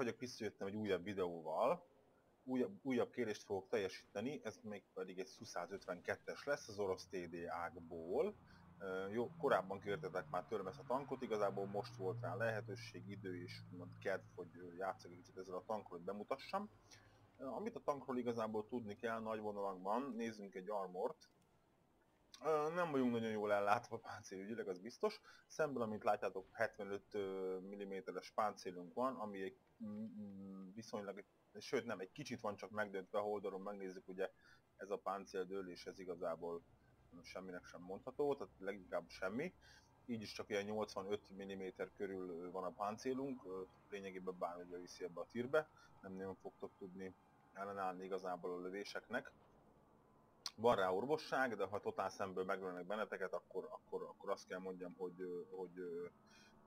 vagyok, visszajöttem egy újabb videóval. Újabb, újabb kérést fogok teljesíteni, ez még pedig egy SU-152-es lesz az orosz TD ágból. Uh, jó, korábban kértetek már tőlem ezt a tankot, igazából most volt rá lehetőség, idő és úgymond kedv, hogy játszok egy kicsit ezzel a tankról, hogy bemutassam. Amit a tankról igazából tudni kell nagy vonalakban, nézzünk egy armort, nem vagyunk nagyon jól ellátva páncélügyileg, az biztos. Szemben, amint látjátok, 75 mm-es páncélunk van, ami egy viszonylag, sőt nem, egy kicsit van csak megdöntve, a oldalon megnézzük, ugye ez a páncéldől, és ez igazából semminek sem mondható, tehát leginkább semmi. Így is csak ilyen 85 mm körül van a páncélunk, lényegében bármi viszi ebbe a tírbe, nem nagyon fogtok tudni ellenállni igazából a lövéseknek van rá orvosság, de ha totál szemből megölnek benneteket, akkor, akkor, akkor azt kell mondjam, hogy, hogy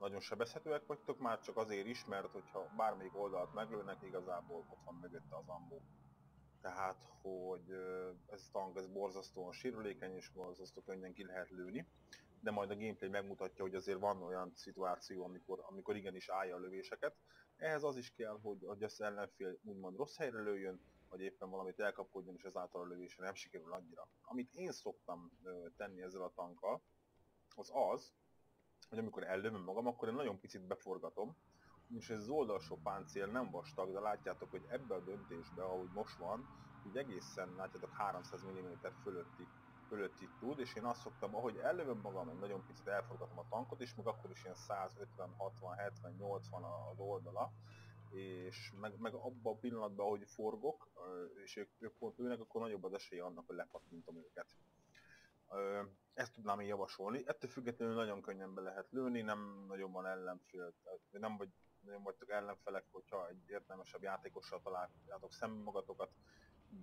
nagyon sebezhetőek vagytok már, csak azért is, mert hogyha bármelyik oldalt meglőnek, igazából ott van mögötte az ambó. Tehát, hogy ez a tank ez borzasztóan sérülékeny és borzasztó könnyen ki lehet lőni, de majd a gameplay megmutatja, hogy azért van olyan szituáció, amikor, amikor igenis állja a lövéseket. Ehhez az is kell, hogy, hogy az ellenfél úgymond rossz helyre lőjön, vagy éppen valamit elkapkodjon, és ezáltal a lövése nem sikerül annyira. Amit én szoktam tenni ezzel a tankkal, az az, hogy amikor ellövöm magam, akkor én nagyon picit beforgatom, és ez az oldalsó páncél nem vastag, de látjátok, hogy ebbe a döntésbe, ahogy most van, így egészen látjátok 300 mm fölötti, fölötti tud, és én azt szoktam, ahogy ellövöm magam, egy nagyon picit elforgatom a tankot, és még akkor is ilyen 150, 60, 70, 80 az oldala, és meg, meg abban a pillanatban, ahogy forgok, és ők, ők pont ülnek, akkor nagyobb az esélye annak, hogy lepattintom őket. Ezt tudnám én javasolni. Ettől függetlenül nagyon könnyen be lehet lőni, nem nagyon van ellenfél, nem vagy nem vagytok ellenfelek, hogyha egy értelmesebb játékossal találjátok szemben magatokat,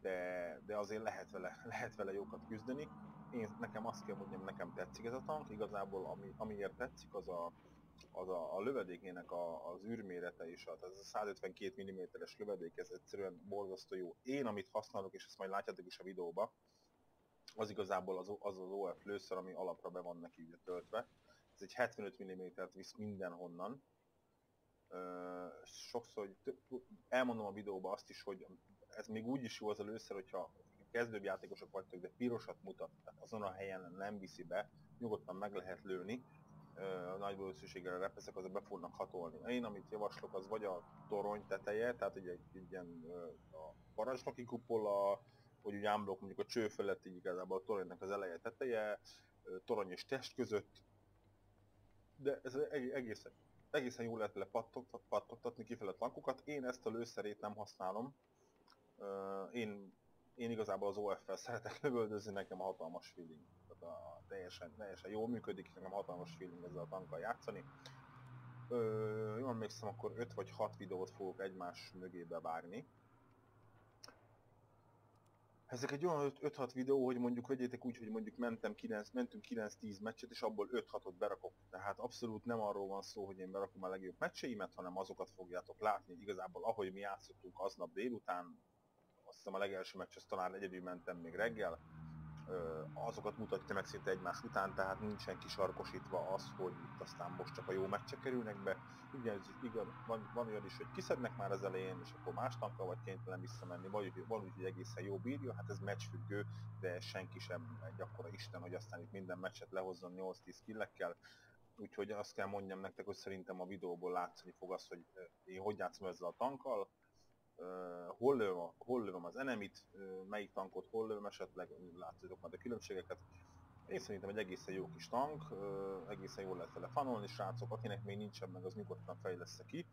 de, de azért lehet vele, lehet vele jókat küzdeni. Én, nekem azt kell mondjam, nekem tetszik ez a tank, igazából ami, amiért tetszik, az a, az a, a lövedékének a, az űrmérete is, az a 152 mm-es lövedék, ez egyszerűen borzasztó jó. Én, amit használok, és ezt majd látjátok is a videóba, az igazából az az, az OF lőszer, ami alapra be van neki ugye töltve. Ez egy 75 mm-t visz mindenhonnan. sokszor, elmondom a videóba azt is, hogy ez még úgy is jó az a lőszer, hogyha kezdőbb játékosok vagytok, de pirosat mutat, tehát azon a helyen nem viszi be, nyugodtan meg lehet lőni, nagy valószínűséggel a repeszek azok be fognak hatolni. Én amit javaslok az vagy a torony teteje, tehát ugye egy, egy ilyen a parancsnoki kupola, vagy úgy ámblok mondjuk a cső felett így igazából a toronynak az eleje teteje, torony és test között, de ez egészen, egészen jól lehet le pattogtatni kifele tankokat. Én ezt a lőszerét nem használom. Én, én igazából az OF-fel szeretek lövöldözni, nekem a hatalmas feeling tehát a, teljesen, teljesen jól működik, nekem hatalmas feeling ezzel a tankkal játszani. Ö, jól emlékszem, akkor 5 vagy 6 videót fogok egymás mögébe vágni. Ezek egy olyan 5-6 videó, hogy mondjuk vegyétek úgy, hogy mondjuk mentem 9, mentünk 9-10 meccset, és abból 5-6-ot berakok. Tehát abszolút nem arról van szó, hogy én berakom a legjobb meccseimet, hanem azokat fogjátok látni. Igazából ahogy mi játszottunk aznap délután, azt hiszem a legelső meccs, talán egyedül mentem még reggel, azokat mutatja meg szinte egymás után, tehát nincsen kisarkosítva az, hogy itt aztán most csak a jó meccsek kerülnek be. Ugyanez igaz, van, van olyan is, hogy kiszednek már az elején, és akkor más tankkal vagy kénytelen visszamenni, vagy van úgy, egészen jó bírja, hát ez meccsfüggő, de senki sem egy akkora isten, hogy aztán itt minden meccset lehozzon 8-10 killekkel. Úgyhogy azt kell mondjam nektek, hogy szerintem a videóból látszani fog az, hogy én hogy játszom ezzel a tankkal, hol lövöm, hol lövöm az enemit, melyik tankot hol lövöm esetleg, látjátok majd a különbségeket. Én szerintem egy egészen jó kis tank, egészen jól lehet vele fanolni, srácok, akinek még nincsen meg, az nyugodtan fejlesz ki.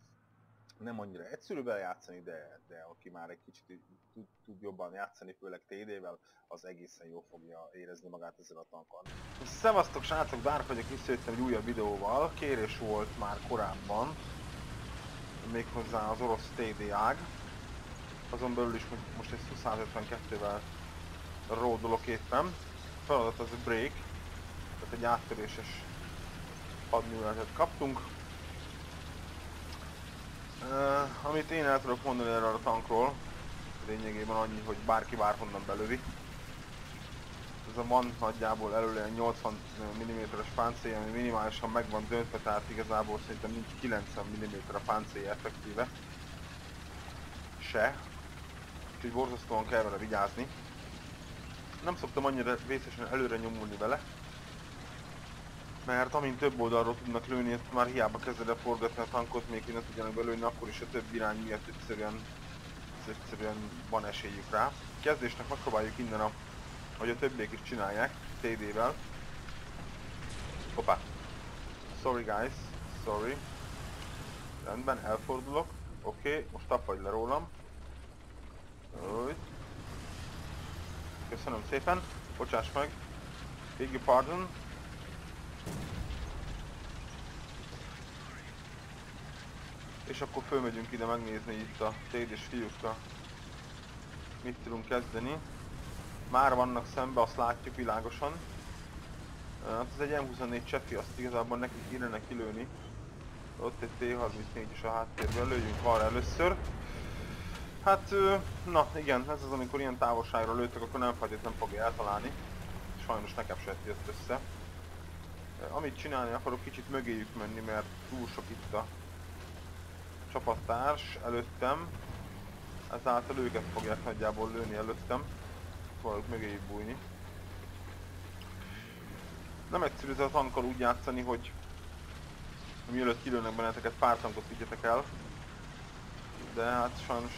Nem annyira egyszerű vele játszani, de, de aki már egy kicsit tud, tud jobban játszani, főleg TD-vel, az egészen jól fogja érezni magát ezzel a tankon. Szevasztok srácok, Dark vagyok, visszajöttem egy újabb videóval. Kérés volt már korábban, méghozzá az orosz TD ág azon belül is most egy 152-vel ródolok éppen. Feladat az a break, tehát egy áttöréses hadműveletet kaptunk. Uh, amit én el tudok mondani erről a tankról, lényegében annyi, hogy bárki bárhonnan belövi. ez a van nagyjából előle 80 mm-es páncél, ami minimálisan meg van döntve, tehát igazából szerintem nincs 90 mm a páncél effektíve. Se. Úgyhogy borzasztóan kell vele vigyázni. Nem szoktam annyira vészesen előre nyomulni vele, mert amint több oldalról tudnak lőni, ezt már hiába kezded el forgatni a tankot, még hogy ne tudjanak belőni, akkor is a több irány miatt egyszerűen, egyszerűen van esélyük rá. Kezdésnek megpróbáljuk innen a hogy a többiek is csinálják, TD-vel. Hoppá. Sorry guys, sorry. Rendben, elfordulok. Oké, okay, most tapadj le rólam. Úgy. Köszönöm szépen. Bocsáss meg. Your pardon. És akkor fölmegyünk ide megnézni itt a TD-s fiúkkal. Mit tudunk kezdeni. Már vannak szembe, azt látjuk világosan. Hát ez egy M24 csefi, azt igazából nekik kéne kilőni. Ott egy T-34 is a háttérben, lőjünk arra először. Hát, na igen, ez az amikor ilyen távolságra lőttek, akkor nem feltétlenül fogja eltalálni. Sajnos nekem se jött össze. Amit csinálni akarok, kicsit mögéjük menni, mert túl sok itt a csapattárs előttem. Ezáltal őket fogják nagyjából lőni előttem próbálok mögéjük bújni. Nem egyszerű ez a tankkal úgy játszani, hogy mielőtt kilőnek benneteket, pár tankot vigyetek el. De hát sajnos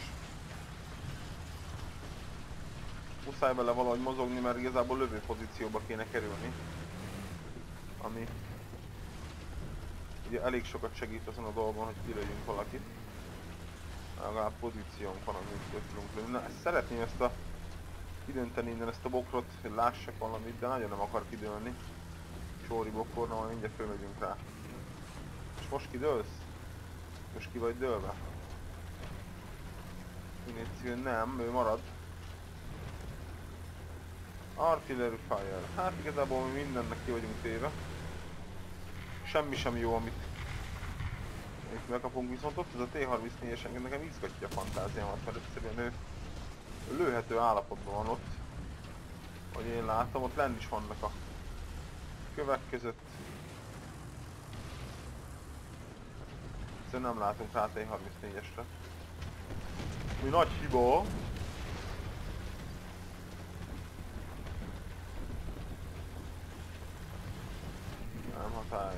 muszáj vele valahogy mozogni, mert igazából lövő pozícióba kéne kerülni. Ami ugye elég sokat segít azon a dolgon, hogy kilőjünk valakit. Legalább pozíciónk van, amit tudunk lőni. Na, ezt szeretném ezt a kidönteni innen ezt a bokrot, hogy lássak valamit, de nagyon nem akar kidőlni. Sóri bokorna, majd mindjárt fölmegyünk rá. És most kidőlsz? Most ki vagy dőlve? Iníció nem, ő marad. Artillery fire. Hát igazából mi mindennek ki vagyunk téve. Semmi sem jó, amit itt megkapunk, viszont ott ez a T-34-es engem nekem izgatja a fantáziámat, mert egyszerűen ő lőhető állapotban van ott. Hogy én látom, ott lenn is vannak a kövek között. Szerintem nem látunk rá T34-esre. Mi nagy hiba. Nem hatály.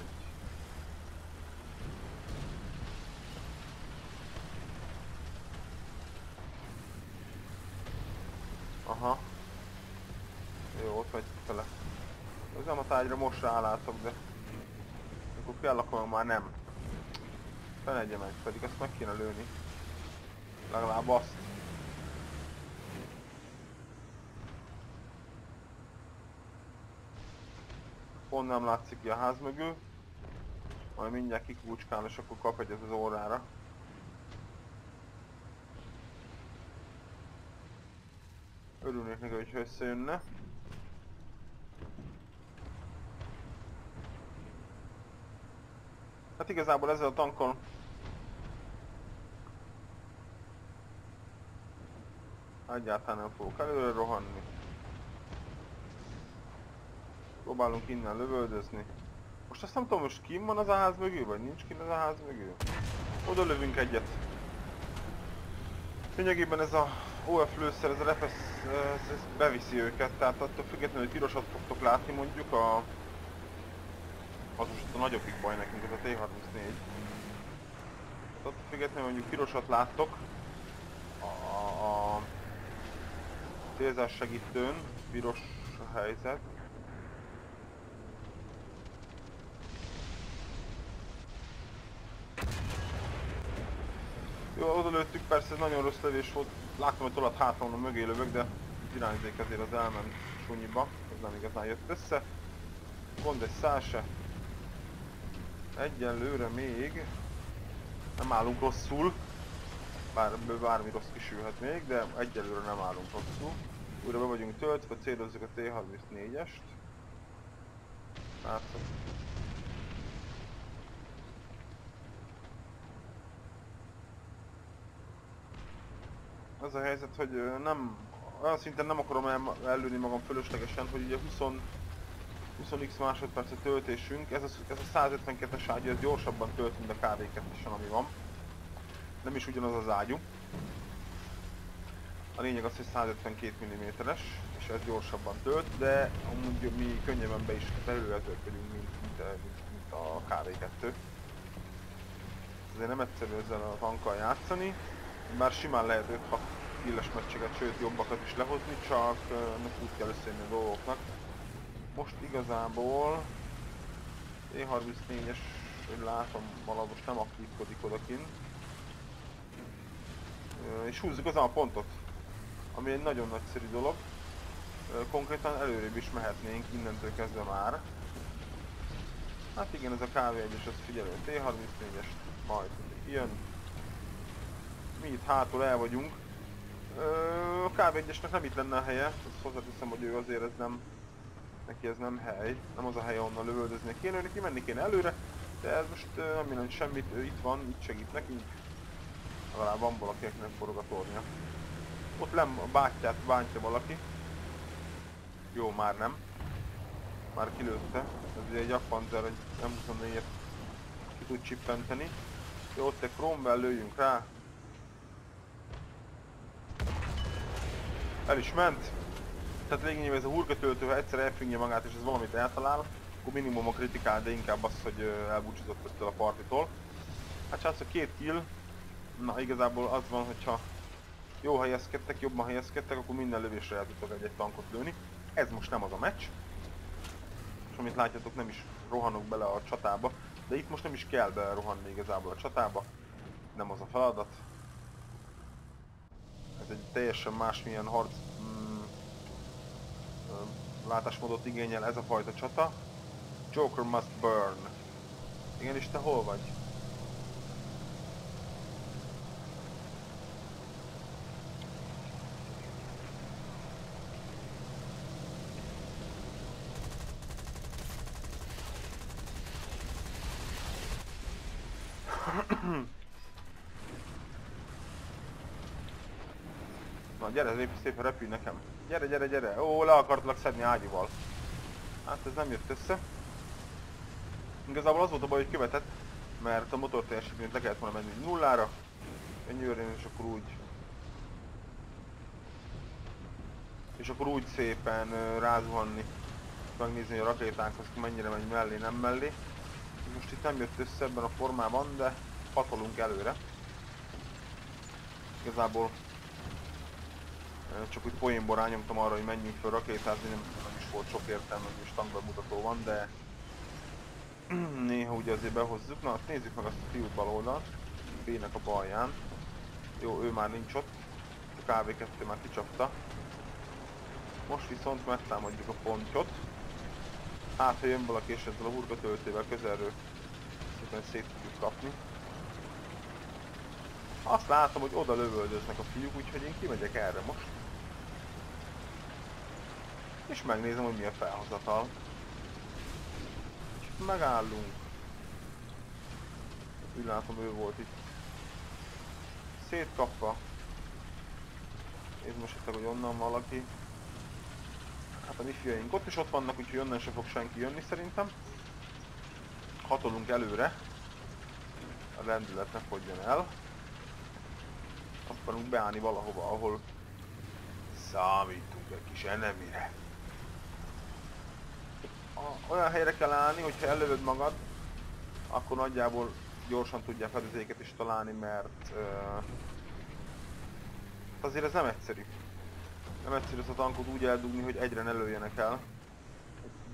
Aha. Jó, ott vagy fele. Az a tájra most rálátok, de... Akkor kell, akkor már nem. Fenegye meg, pedig azt meg kéne lőni. Legalább azt. Pont nem látszik ki a ház mögül. Majd mindjárt kikúcskál és akkor kap egyet az órára. Örülnék neki, hogyha összejönne. Hát igazából ezzel a tankon egyáltalán nem fogok előre rohanni. Próbálunk innen lövöldözni. Most azt nem tudom, most kim van az a ház mögül, vagy nincs kim az a ház mögül? Oda lövünk egyet. Lényegében ez a OF lőszer, ez a refesz, ez, ez beviszi őket, tehát attól függetlenül, hogy pirosat fogtok látni mondjuk a... Az most a nagyobbik baj nekünk, ez a T-34. Attól függetlenül mondjuk pirosat láttok, a, a, a célzás segítőn, piros helyzet, Jó, oda lőttük, persze nagyon rossz lövés volt. Láttam, hogy tolat hátamon mögé lövök, de irányzék azért az elment sunyiba. Ez nem igazán jött össze. Gond egy szál se. Egyenlőre még nem állunk rosszul. Bár bármi rossz kisülhet még, de egyelőre nem állunk rosszul. Újra be vagyunk töltve, célozzuk a T-34-est. Látszott. Az a helyzet, hogy nem olyan szinten nem akarom el, ellőni magam fölöslegesen, hogy ugye 20 20x másodperc a töltésünk, ez a, ez a 152-es ágyú, ez gyorsabban tölt, mint a KV2-esen, ami van. Nem is ugyanaz az ágyú. A lényeg az, hogy 152 mm-es, és ez gyorsabban tölt, de amúgy mi könnyebben be is belőle töltődünk, mint, mint, mint, mint a KV2. Ezért nem egyszerű ezzel a tankkal játszani, bár simán lehet 5-6 killes meccseket, sőt jobbakat is lehozni, csak uh, úgy kell összejönni a dolgoknak. Most igazából E34-es, hogy látom, valahol most nem aktívkodik odakint. És húzzuk az a pontot, ami egy nagyon nagyszerű dolog. Konkrétan előrébb is mehetnénk innentől kezdve már. Hát igen, ez a KV1-es, az figyelő T34-es, majd jön. Mi itt hátul el vagyunk. A KV1-esnek nem itt lenne a helye, azt hozzáteszem, hogy ő azért ez nem neki ez nem hely, nem az a hely, ahonnan lövöldözni kéne, neki menni kéne előre, de ez most uh, nem jelent semmit, ő itt van, itt segít nekünk. Legalább van valaki, akinek forog a tornya. Ott lem a bátyját bántja valaki. Jó, már nem. Már kilőtte. Ez ugye egy Akpanzer, egy M24-et ki tud csippenteni. Jó, ott egy Cromwell, lőjünk rá. El is ment tehát lényegében ez a hurkatöltő, ha egyszer elfűnje magát és ez valamit eltalál, akkor minimum a kritikál, de inkább az, hogy elbúcsúzott ettől a partitól. Hát a két kill, na igazából az van, hogyha jó helyezkedtek, jobban helyezkedtek, akkor minden lövésre el tudtok egy-egy tankot lőni. Ez most nem az a meccs. És amit látjátok, nem is rohanok bele a csatába, de itt most nem is kell rohanni igazából a csatába. Nem az a feladat. Egy teljesen másmilyen harc látásmódot igényel ez a fajta csata. Joker must burn. Igen, és te hol vagy? Gyere, lépj szépen repülj nekem. Gyere, gyere, gyere. Ó, le akartalak szedni ágyúval. Hát ez nem jött össze. Igazából az volt a baj, hogy követett, mert a motor teljesítményt le kellett volna menni nullára. Ennyire és akkor úgy... És akkor úgy szépen uh, rázuhanni. Megnézni, hogy a rakétánk az mennyire megy mellé, nem mellé. Most itt nem jött össze ebben a formában, de hatolunk előre. Igazából csak úgy poénból rányomtam arra, hogy menjünk föl rakétázni, nem, nem is volt sok értelme, hogy is tankbemutató van, de néha ugye azért behozzuk. Na, azt nézzük meg azt a fiút bal oldalt, B-nek a balján. Jó, ő már nincs ott, a KV2 már kicsapta. Most viszont megtámadjuk a pontot. Hát, ha jön valaki és ezzel a hurkatöltővel közelről szépen szét tudjuk kapni. Azt látom, hogy oda lövöldöznek a fiúk, úgyhogy én kimegyek erre most és megnézem, hogy mi a felhozatal. És megállunk. Úgy ő volt itt. Szétkapva. Nézd most itt, hogy onnan valaki. Hát a mi fiaink ott is ott vannak, úgyhogy onnan sem fog senki jönni szerintem. Hatolunk előre. A rendület ne fogjon el. Akarunk beállni valahova, ahol számítunk egy kis enemire olyan helyre kell állni, hogyha elővöd magad, akkor nagyjából gyorsan tudja fedezéket is találni, mert uh, azért ez nem egyszerű. Nem egyszerű ezt a tankot úgy eldugni, hogy egyre ne lőjenek el.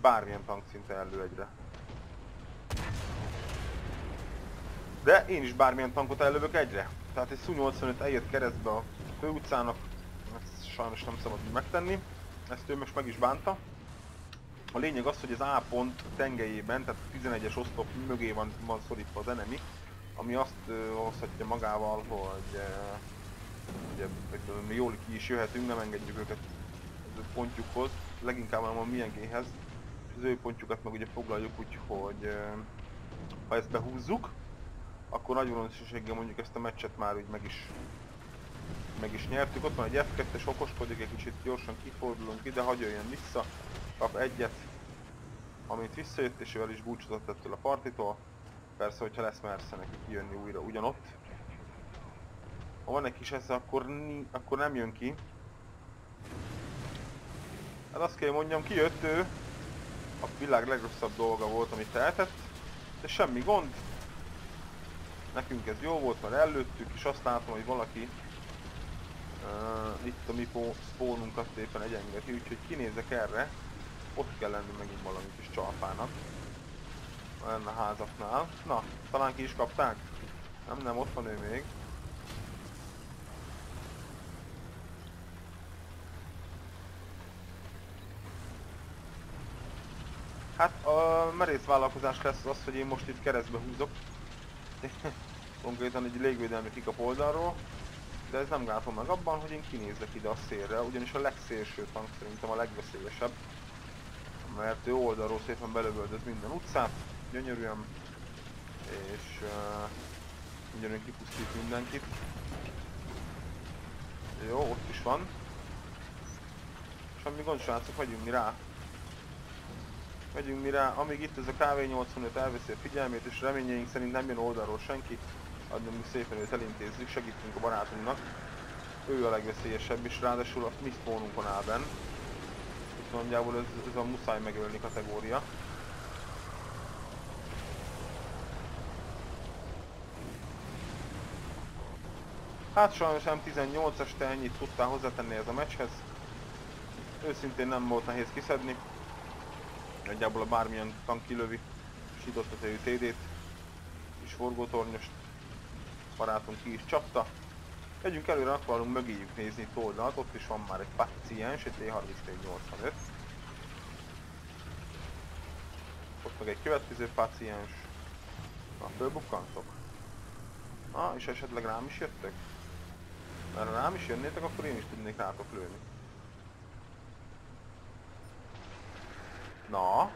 Bármilyen tank szinte ellő egyre. De én is bármilyen tankot ellövök egyre. Tehát egy Su-85 eljött keresztbe a főutcának, ezt sajnos nem szabad megtenni. Ezt ő most meg is bánta. A lényeg az, hogy az A pont tengelyében, tehát 11-es oszlop mögé van, van szorítva az enemi, ami azt uh, hozhatja magával, hogy ugye, hogy jól ki is jöhetünk, nem engedjük őket az ő pontjukhoz, leginkább a milyenkéhez, és az ő pontjukat meg ugye foglaljuk úgy, hogy ha ezt behúzzuk, akkor nagy valószínűséggel mondjuk ezt a meccset már úgy meg is meg is nyertük. Ott van egy F2-es, okoskodik, egy kicsit gyorsan kifordulunk ide, hagyja jön vissza, kap egyet, amint visszajött, és ővel is búcsúzott ettől a partitól. Persze, hogyha lesz mersze neki kijönni újra ugyanott. Ha van egy kis esze, akkor, akkor nem jön ki. Hát azt kell mondjam, kijött ő. A világ legrosszabb dolga volt, amit tehetett. De semmi gond. Nekünk ez jó volt, mert előttük, és azt látom, hogy valaki uh, itt a mi spónunkat szépen egyengeti, úgyhogy kinézek erre. Ott kell lenni megint valami kis csalpának. Lenne a házaknál. Na, talán ki is kapták? Nem, nem, ott van ő még. Hát a merész vállalkozás lesz az, hogy én most itt keresztbe húzok. Konkrétan egy légvédelmi kikap oldalról. De ez nem gátom meg abban, hogy én kinézek ide a szélre, ugyanis a legszélső tank szerintem a legveszélyesebb. Mert ő oldalról szépen belövöldöz minden utcát, gyönyörűen, és uh, gyönyörűen kipusztít mindenkit. Jó, ott is van. Semmi gond srácok, megyünk mi rá. Megyünk mi rá, amíg itt ez a KV85 elveszi a figyelmét, és reményeink szerint nem jön oldalról senki, addig mi szépen őt elintézzük, segítünk a barátunknak. Ő a legveszélyesebb, és ráadásul a mi spawnunkon áll benn. Nagyjából ez, ez a muszáj megölni kategória. Hát sajnos M18-as, te ennyit tudtál hozzátenni ez a meccshez. Őszintén nem volt nehéz kiszedni. Nagyjából a bármilyen tank kilövi, és a tejű TD-t, és forgótornyost barátunk ki is csapta. Megyünk előre, akarunk mögéjük nézni itt ott is van már egy paciens, egy T-3485. Ott meg egy következő paciens. Na, fölbukkantok? Ah, és esetleg rám is jöttek? Mert ha rám is jönnétek, akkor én is tudnék rátok lőni. Na.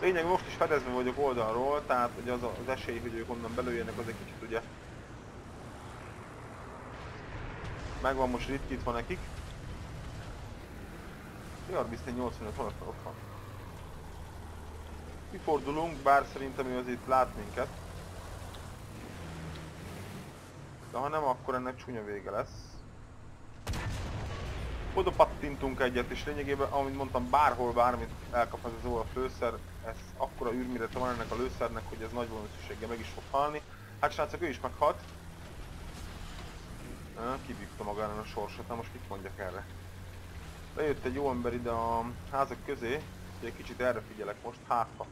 Lényeg, most is fedezve vagyok oldalról, tehát hogy az, az esély, hogy ők onnan belőjenek, az egy kicsit ugye megvan most ritkítva nekik. Jarbiszt 85 alatt ott van. Kifordulunk, bár szerintem ő az itt lát minket. De ha nem, akkor ennek csúnya vége lesz. Oda pattintunk egyet, és lényegében, amit mondtam, bárhol bármit elkap ez az Olaf lőszer, ez akkora űrmérete van ennek a lőszernek, hogy ez nagy valószínűséggel meg is fog halni. Hát srácok, ő is meghalt. Kibívta magára a sorsot, na most mit mondjak erre? Bejött egy jó ember ide a házak közé, hogy egy kicsit erre figyelek most, hátra.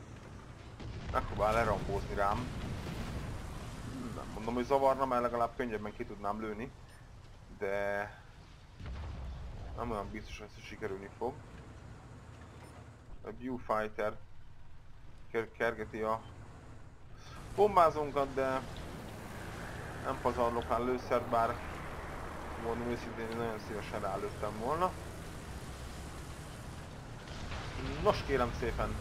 Megpróbál lerambózni rám. Nem mondom, hogy zavarna, mert legalább könnyebben ki tudnám lőni. De nem olyan biztos, hogy ez sikerülni fog. A Viewfighter kergeti a bombázónkat, de nem pazarlok már lőszert, bár mondom őszintén, én nagyon szívesen rálőttem volna. Nos kérem szépen,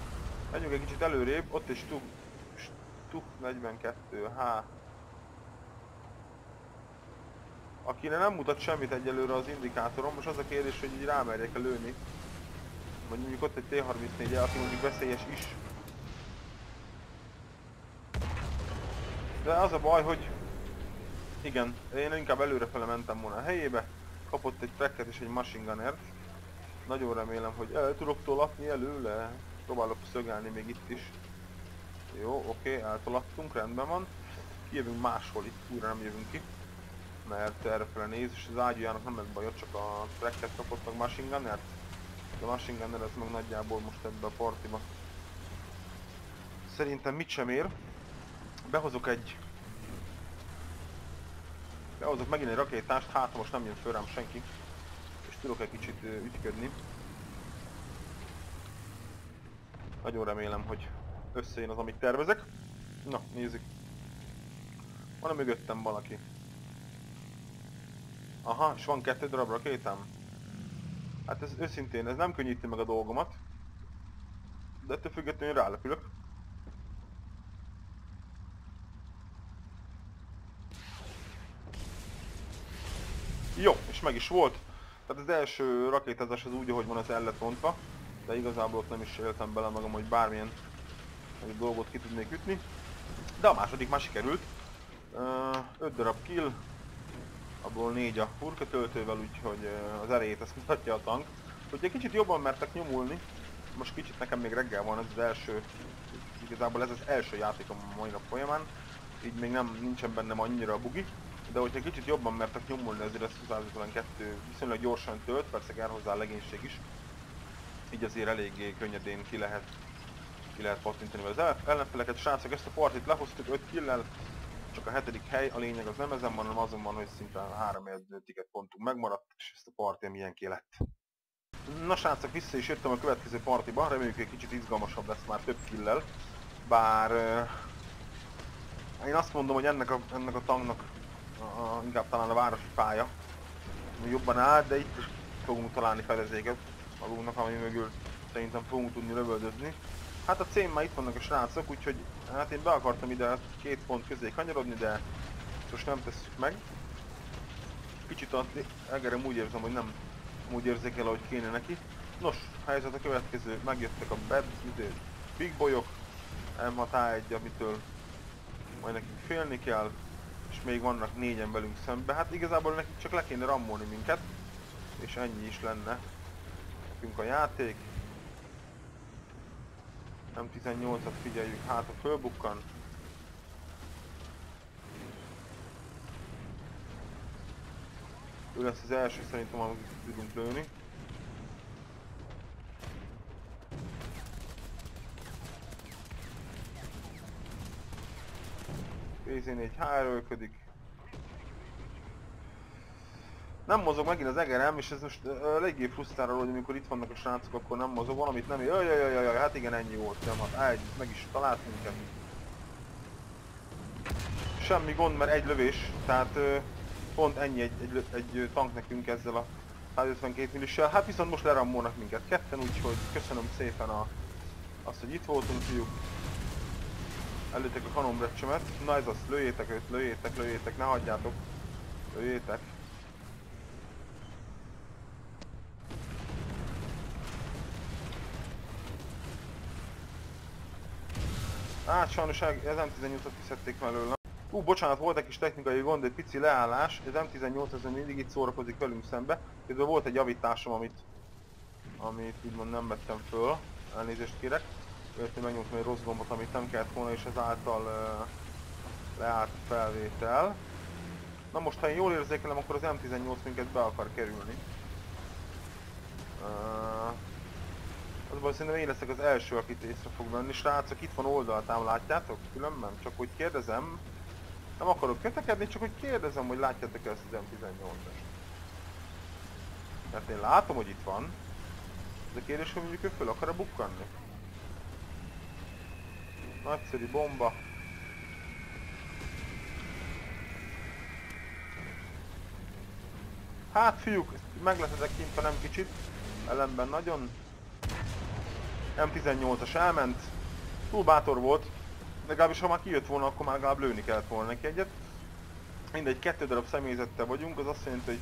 menjünk egy kicsit előrébb, ott is Stug, Stug 42H akire nem mutat semmit egyelőre az indikátorom, most az a kérdés, hogy így rámerjek-e lőni. Mondjuk ott egy T-34 aki mondjuk veszélyes is. De az a baj, hogy igen, én inkább előrefele mentem volna a helyébe, kapott egy tracket és egy machine gunnert. Nagyon remélem, hogy el tudok tolatni előle, próbálok szögelni még itt is. Jó, oké, okay, eltolattunk, rendben van. Kijövünk máshol, itt újra nem jövünk ki mert errefele néz, és az ágyújának nem lett baj, csak a tracket kapott meg machine gunnert. A machine gunner ez meg nagyjából most ebbe a partiba. Szerintem mit sem ér. Behozok egy... Behozok megint egy rakétást, hát most nem jön föl rám senki. És tudok egy kicsit ügyködni. Nagyon remélem, hogy összejön az, amit tervezek. Na, nézzük. Van-e mögöttem valaki? Aha, és van kettő darab rakétám. Hát ez őszintén, ez nem könnyíti meg a dolgomat. De ettől függetlenül rálepülök. Jó, és meg is volt. Tehát az első rakétázás az úgy, ahogy van, az el lett. De igazából ott nem is éltem bele magam, hogy bármilyen dolgot ki tudnék ütni. De a második már sikerült. 5 darab kill, abból 4 a töltővel, úgyhogy az erejét ezt mutatja a tank. Egy kicsit jobban mertek nyomulni, most kicsit nekem még reggel van, ez az első, igazából ez az első játék a mai nap folyamán, így még nem nincsen bennem annyira a bugi, de hogyha kicsit jobban mertek nyomulni, ezért ez 252 viszonylag gyorsan tölt, persze kell hozzá a legénység is, így azért eléggé könnyedén ki lehet, ki lehet pattintani az ellenfeleket. Srácok, ezt a partit lehoztuk 5 killel, csak a hetedik hely, a lényeg az nem ezen van, hanem azon van, hogy szinte három ticket pontunk megmaradt, és ezt a parti milyen lett. Na srácok, vissza is jöttem a következő partiba, reméljük egy kicsit izgalmasabb lesz már több killel, bár uh, én azt mondom, hogy ennek a, ennek a tanknak a, inkább talán a városi pálya jobban áll, de itt is fogunk találni fedezéket magunknak, ami mögül szerintem fogunk tudni lövöldözni. Hát a cím már itt vannak a srácok, úgyhogy hát én be akartam ide két pont közé kanyarodni, de most nem tesszük meg. Kicsit a egerem úgy érzem, hogy nem úgy érzékel, ahogy kéne neki. Nos, helyzet a következő, megjöttek a bad, idő, big boyok, M6A1, amitől majd nekik félni kell, és még vannak négyen velünk szembe. Hát igazából nekik csak le kéne rammolni minket, és ennyi is lenne nekünk a játék. Nem 18-at figyeljük, hát a fölbukkan. Ő lesz az első szerintem, amit tudunk lőni. PZ4 HR-ölködik. Nem mozog megint az egerem, és ez most eléggé frusztráló, hogy amikor itt vannak a srácok, akkor nem mozog, valamit nem jaj, jaj, jaj, jaj, hát igen, ennyi volt, nem, hát egy, meg is talált minket. Semmi gond, mert egy lövés, tehát pont ennyi egy, egy, egy tank nekünk ezzel a 152 millissel. Hát viszont most lerammolnak minket ketten, úgyhogy köszönöm szépen a, azt, hogy itt voltunk, fiúk. Előttek a kanombrecsemet. Na ez az, lőjétek őt, lőjétek, lőjétek, ne hagyjátok. Lőjétek. Hát sajnos ez M18-at kiszedték mellőlem. Ú, bocsánat, volt egy kis technikai gond, egy pici leállás, ez M18 ezen mindig itt szórakozik velünk szembe. Közben volt egy javításom, amit, amit úgymond nem vettem föl, elnézést kérek. Őt megnyomtam egy rossz gombot, amit nem kellett volna, és ezáltal uh, leállt felvétel. Na most, ha én jól érzékelem, akkor az M18 minket be akar kerülni. Uh, Azban szerintem én leszek az első, akit észre fog venni. Srácok, itt van oldaltám, látjátok? Különben? Csak hogy kérdezem. Nem akarok kötekedni, csak hogy kérdezem, hogy látjátok ezt az M18-est. Mert én látom, hogy itt van. Ez a kérdés, hogy mondjuk ő föl akar-e bukkanni? Nagyszerű bomba. Hát fiúk, megleszetek kint, nem kicsit. Ellenben nagyon. M18-as elment. Túl bátor volt. Legalábbis ha már kijött volna, akkor már legalább lőni kellett volna neki egyet. Mindegy, kettő darab személyzettel vagyunk, az azt jelenti, hogy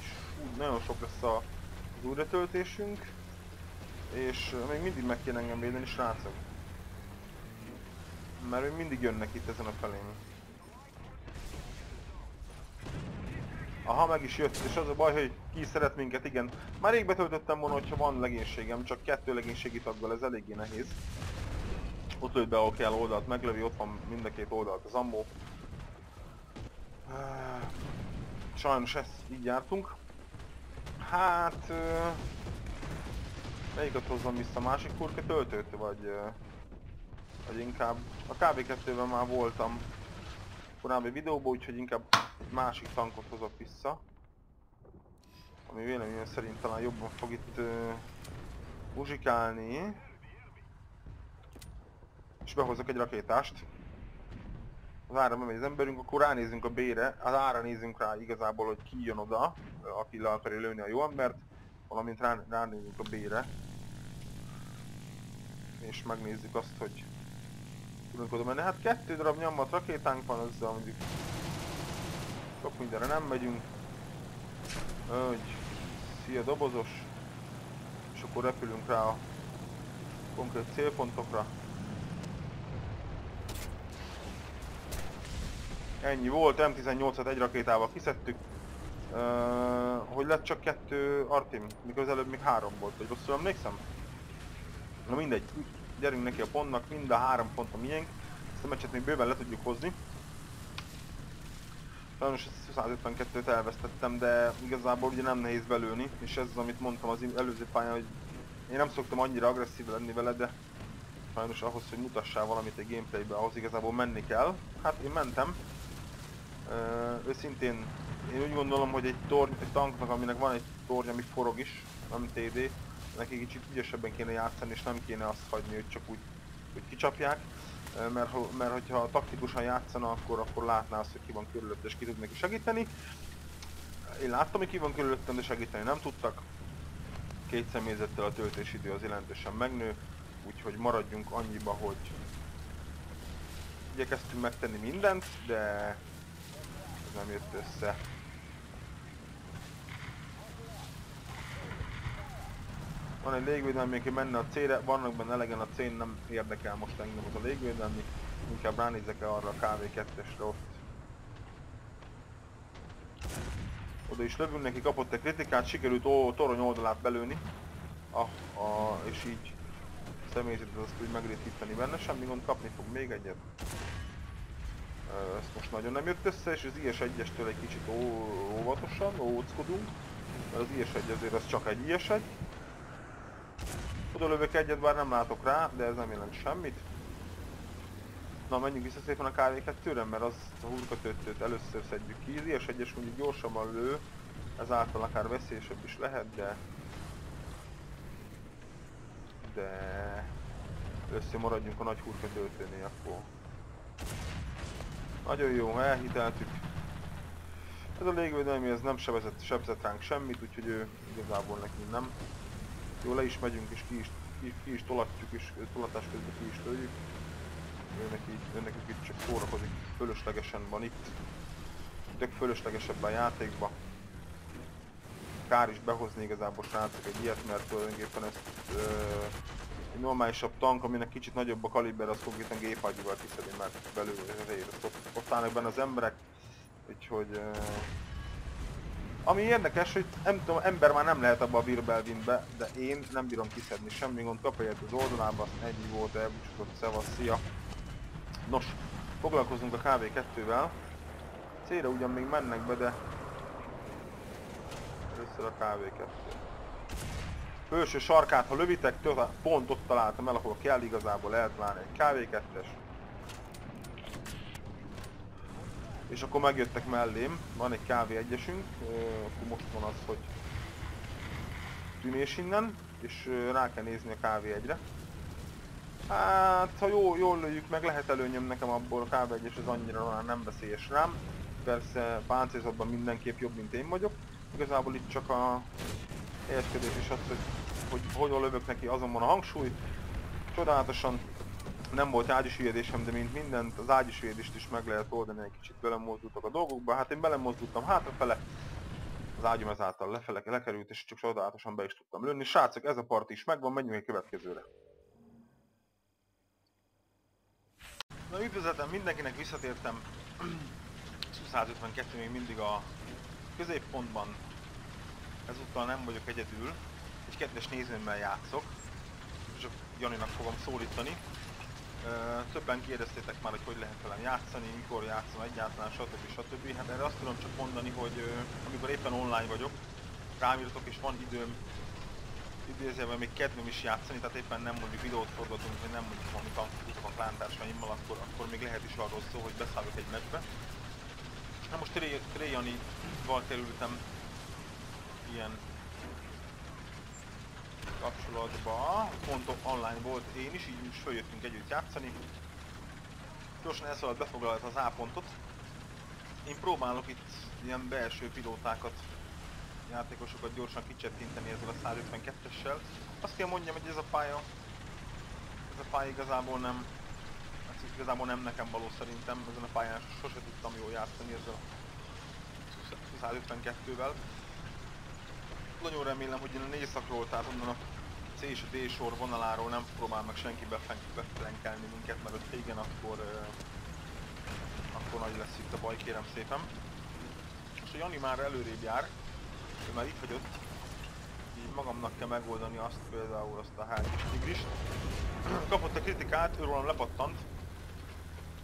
nagyon sok lesz a, az újratöltésünk. És még mindig meg kéne engem védeni, srácok. Mert ő mindig jönnek itt ezen a felén. Aha, meg is jött, és az a baj, hogy ki szeret minket, igen. Már rég betöltöttem volna, hogyha van legénységem, csak kettő legénységi taggal, ez eléggé nehéz. Ott lőtt be, ahol kell oldalt meglövi, ott van mind a két oldalt az ammó. Sajnos ezt így jártunk. Hát... Melyiket hozzam vissza? Másik kurka töltőt, vagy... Vagy inkább... A KB2-ben már voltam korábbi videóban, úgyhogy inkább egy másik tankot hozok vissza. Ami véleményem szerint talán jobban fog itt uh, muzsikálni. És behozok egy rakétást. Az ára megy az emberünk, akkor ránézünk a B-re, az ára nézünk rá igazából, hogy ki jön oda, aki le akarja lőni a jó embert, valamint rá, ránézünk a B-re. És megnézzük azt, hogy tudunk oda menni. Hát kettő darab nyomvat rakétánk van, ezzel mondjuk sok mindenre nem megyünk. Hogy, szia dobozos. És akkor repülünk rá a konkrét célpontokra. Ennyi volt, M18-at egy rakétával kiszedtük. Uh, hogy lett csak kettő Artim, az előbb még három volt, vagy rosszul emlékszem? Na mindegy, gyerünk neki a pontnak, mind a három pont a miénk. Ezt a meccset még bőven le tudjuk hozni. Sajnos 152-t elvesztettem, de igazából ugye nem nehéz belőni, és ez az, amit mondtam az előző pályán, hogy én nem szoktam annyira agresszív lenni vele, de sajnos ahhoz, hogy mutassál valamit egy gameplaybe, ahhoz igazából menni kell. Hát én mentem. Uh, őszintén én úgy gondolom, hogy egy, torny, egy tanknak, aminek van egy torny, ami forog is, nem TD, neki kicsit ügyesebben kéne játszani, és nem kéne azt hagyni, hogy csak úgy hogy kicsapják. Mert, mert hogyha taktikusan játszana, akkor, akkor látná azt, hogy ki van körülött, és ki tud neki segíteni. Én láttam, hogy ki van körülöttem, de segíteni nem tudtak. Két személyzettel a töltésidő az jelentősen megnő, úgyhogy maradjunk annyiba, hogy igyekeztünk megtenni mindent, de nem jött össze. Van egy légvédelmi, aki menne a C-re, vannak benne elegen a C, nem érdekel most engem az a légvédelmi, inkább ránézek el arra a KV2-esre ott. Oda is lövünk neki, kapott egy kritikát, sikerült ó, torony oldalát belőni, a, a, és így személyzetet azt úgy megrétíteni benne, semmi gond, kapni fog még egyet. Ezt most nagyon nem jött össze, és az IS-1-estől egy kicsit óvatosan, óckodunk, mert az IS-1 azért az csak egy IS-1. Oda lövök egyet, bár nem látok rá, de ez nem jelent semmit. Na, menjünk vissza szépen a KV2-re, mert az a hurkatötőt először szedjük ki. Az IS-1-es mondjuk gyorsabban lő, ezáltal akár veszélyesebb is lehet, de... De... Először maradjunk a nagy hurkatötőnél, akkor... Nagyon jó, elhiteltük. Ez a légvédelmi, ez nem sebezett, sebezett ránk semmit, úgyhogy ő igazából neki nem jó, le is megyünk és ki is, ki, ki is tolatjuk, és tolatás közben ki is lőjük. Őnek így, őnek itt csak szórakozik, fölöslegesen van itt. Tök fölöslegesebb a játékba. Kár is behozni igazából srácok egy ilyet, mert tulajdonképpen ezt ö, egy normálisabb tank, aminek kicsit nagyobb a kaliber, az konkrétan gépágyúval kiszedi, mert belül ott, ott állnak benne az emberek, úgyhogy ö, ami érdekes, hogy nem tudom, ember már nem lehet abba a Wirbelwindbe, de én nem bírom kiszedni semmi gond, kap egyet az oldalába, azt ennyi volt, elbúcsúzott, szevasz, szia. Nos, foglalkozunk a KV2-vel. C-re ugyan még mennek be, de először a KV2. Főső sarkát, ha lövitek, pont ott találtam el, ahol kell igazából lehet egy KV2-es. És akkor megjöttek mellém, van egy kávé egyesünk, akkor most van az, hogy tűnés innen, és rá kell nézni a kávé egyre. Hát, ha jó, jól lőjük meg, lehet előnyöm nekem abból, a kávé egyes az annyira nem veszélyes rám. Persze páncélzatban mindenképp jobb, mint én vagyok. Igazából itt csak a helyezkedés is az, hogy, hogy hogyan lövök neki, azon van a hangsúly. Csodálatosan nem volt ágyisülyedésem, de mint mindent, az ágyisülyedést is meg lehet oldani, egy kicsit belemozdultak a dolgokba. Hát én belemozdultam hátrafele, az ágyum ezáltal lefele lekerült, és csak csodálatosan be is tudtam lőni. Srácok, ez a part is megvan, menjünk egy következőre. Na üdvözletem mindenkinek, visszatértem. 152 még mindig a középpontban. Ezúttal nem vagyok egyedül. Egy kedves nézőmmel játszok. Csak Janinak fogom szólítani. Többen kérdeztétek már, hogy hogy lehet velem játszani, mikor játszom egyáltalán, stb. stb. Hát erre azt tudom csak mondani, hogy amikor éppen online vagyok, rámírtok és van időm, idézőben még kedvem is játszani, tehát éppen nem mondjuk videót forgatunk, vagy nem mondjuk valami tankfutok a klántársaimmal, akkor, akkor még lehet is arról szó, hogy beszállok egy meccsbe. Na most Tréjani-val kerültem ilyen kapcsolatba, pont online volt én is, így is följöttünk együtt játszani. Gyorsan elszaladt befoglalta az A pontot. Én próbálok itt ilyen belső pilótákat, játékosokat gyorsan kicsettinteni ezzel a 152-essel. Azt kell mondjam, hogy ez a pálya, ez a pálya igazából nem, ez igazából nem nekem való szerintem, ezen a pályán sose tudtam jól játszani ezzel a 152-vel. Nagyon remélem, hogy innen északról, tehát onnan a C és a D sor vonaláról nem próbál meg senki beflenkelni minket, mert ha igen, akkor, uh, akkor nagy lesz itt a baj, kérem szépen. Most a Jani már előrébb jár, ő már itt hagyott, így magamnak kell megoldani azt például azt a hármas tigrist. Kapott a kritikát, őről lepattant.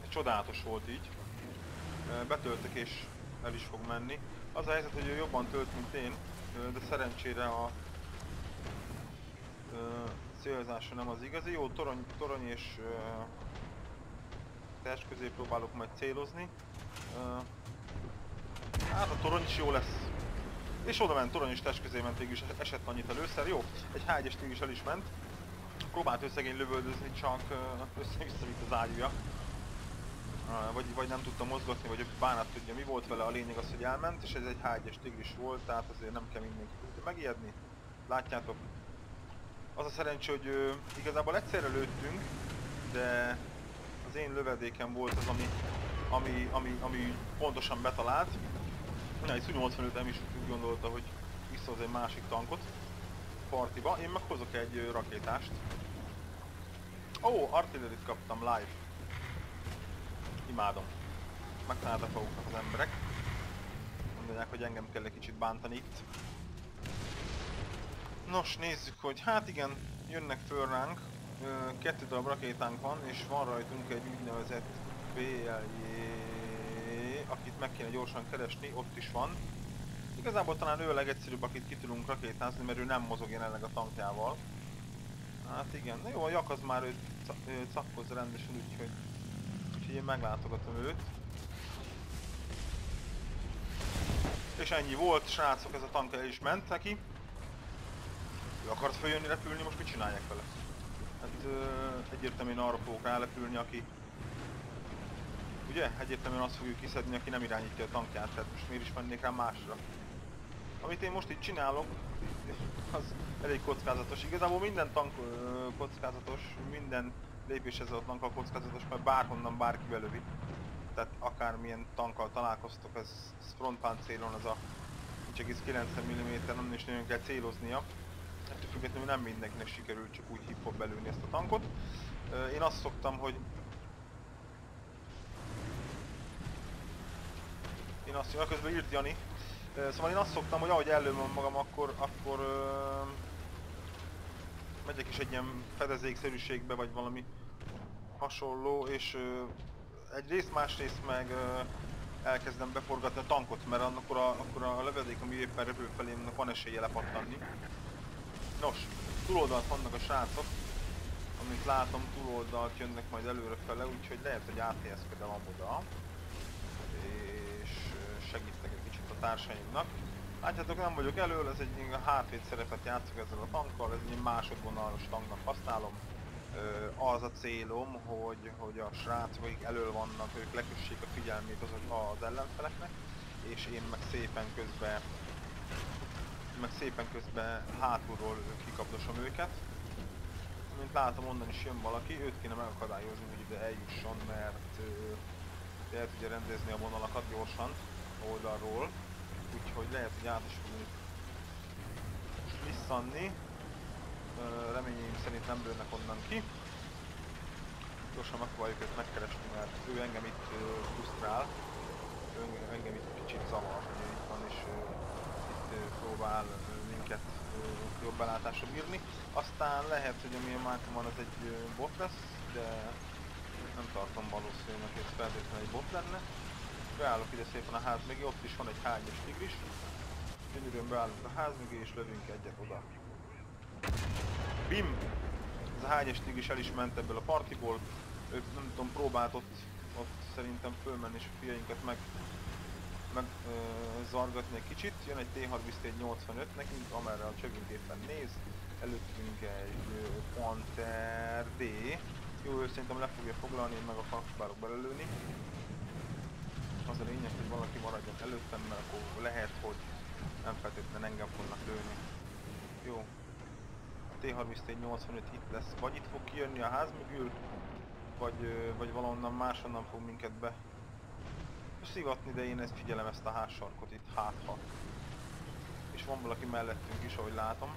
Ez csodálatos volt így. Betöltek és el is fog menni. Az a helyzet, hogy ő jobban tölt, mint én, de szerencsére a célzása nem az igazi. Jó, torony, torony és test közé próbálok majd célozni. Hát a torony is jó lesz. És oda ment, torony is test közé ment, végül is esett annyit a lőszer. Jó, egy h is el is ment. Próbált ő szegény lövöldözni, csak össze-vissza, az ágyúja. Vagy, vagy nem tudta mozgatni, vagy bánat tudja mi volt vele, a lényeg az, hogy elment, és ez egy h tigris volt, tehát azért nem kell mindenki megijedni. Látjátok, az a szerencsé, hogy ö, igazából egyszerre lőttünk, de az én lövedékem volt az, ami, ami, ami, ami pontosan betalált. Na, egy 85 em is úgy gondolta, hogy visszahoz egy másik tankot partiba. Én meg hozok egy rakétást. Ó, oh, artillerit kaptam live. Imádom. Megtaláltak maguknak az emberek. Mondják, hogy engem kell egy kicsit bántani itt. Nos, nézzük, hogy hát igen, jönnek föl ránk. Kettő darab rakétánk van, és van rajtunk egy úgynevezett BLJ, akit meg kéne gyorsan keresni, ott is van. Igazából talán ő a legegyszerűbb, akit ki tudunk rakétázni, mert ő nem mozog jelenleg a tankjával. Hát igen, na jó, a jak az már őt cakkoz rendesen, úgyhogy, úgyhogy én meglátogatom őt. És ennyi volt, srácok, ez a tank el is ment neki. Ő akart följönni repülni, most mit csinálják vele? Hát ö, egyértelműen arra fogok rálepülni, aki... Ugye? Egyértelműen azt fogjuk kiszedni, aki nem irányítja a tankját, tehát most miért is mennék rá másra? Amit én most itt csinálok, az elég kockázatos. Igazából minden tank ö, kockázatos, minden lépés ezzel a tankkal kockázatos, mert bárhonnan bárki belövi. Tehát akármilyen tankkal találkoztok, ez, ez frontpáncélon az a 1,9 mm, nem is nagyon kell céloznia. Ettől függetlenül nem mindenkinek sikerült csak úgy hip belülni ezt a tankot. Én azt szoktam, hogy Én azt mondom, közben írt Jani. Szóval én azt szoktam, hogy ahogy előmön magam, akkor, akkor megyek is egy ilyen fedezékszerűségbe, vagy valami hasonló, és uh, egyrészt, másrészt meg elkezdem beforgatni a tankot, mert akkor a, akkor a lövedék, ami éppen repül felé, van esélye lepattanni. Nos, túloldalt vannak a srácok, amit látom, túloldalt jönnek majd előre fele, úgyhogy lehet, hogy áthelyezkedem oda, és segítek egy kicsit a társaimnak. Látjátok, nem vagyok elől, ez egy hátvéd szerepet játszok ezzel a tankkal, ez egy másodvonalos tanknak használom. Az a célom, hogy, hogy a srácok, akik elől vannak, ők lekössék a figyelmét azok az ellenfeleknek, és én meg szépen közben meg szépen közben hátulról kikapdosom őket. Mint látom, onnan is jön valaki, őt kéne megakadályozni, hogy ide eljusson, mert uh, el tudja rendezni a vonalakat gyorsan oldalról. Úgyhogy lehet, hogy át is fogunk visszanni. Reményeim szerint nem lőnek onnan ki. Gyorsan megpróbáljuk őt megkeresni, mert ő engem itt frusztrál. Ő engem itt kicsit zavar, hogy itt van és uh, próbál minket jobb belátásra bírni. Aztán lehet, hogy ami a van az egy bot lesz, de nem tartom valószínűleg, hogy ez feltétlenül egy bot lenne. Beállok ide szépen a ház mögé, ott is van egy hányos tigris. Gyönyörűen beállunk a ház mögé és lövünk egyet oda. Bim! Ez a hányos tigris el is ment ebből a partiból. Ő nem tudom, próbált ott, ott szerintem fölmenni és a fiainkat meg meg zargatni egy kicsit. Jön egy T-31-85 nekünk, amerre a csövünk éppen néz. Előttünk egy ö, Panther D. Jó, ő szerintem le fogja foglalni, én meg a próbálok belelőni. Az a lényeg, hogy valaki maradjon előttem, mert akkor lehet, hogy nem feltétlenül engem fognak lőni. Jó. A T-31-85 itt lesz. Vagy itt fog kijönni a ház mögül, vagy, vagy valahonnan máshonnan fog minket be szivatni, de én ezt figyelem ezt a házsarkot itt, hát ha. És van valaki mellettünk is, ahogy látom.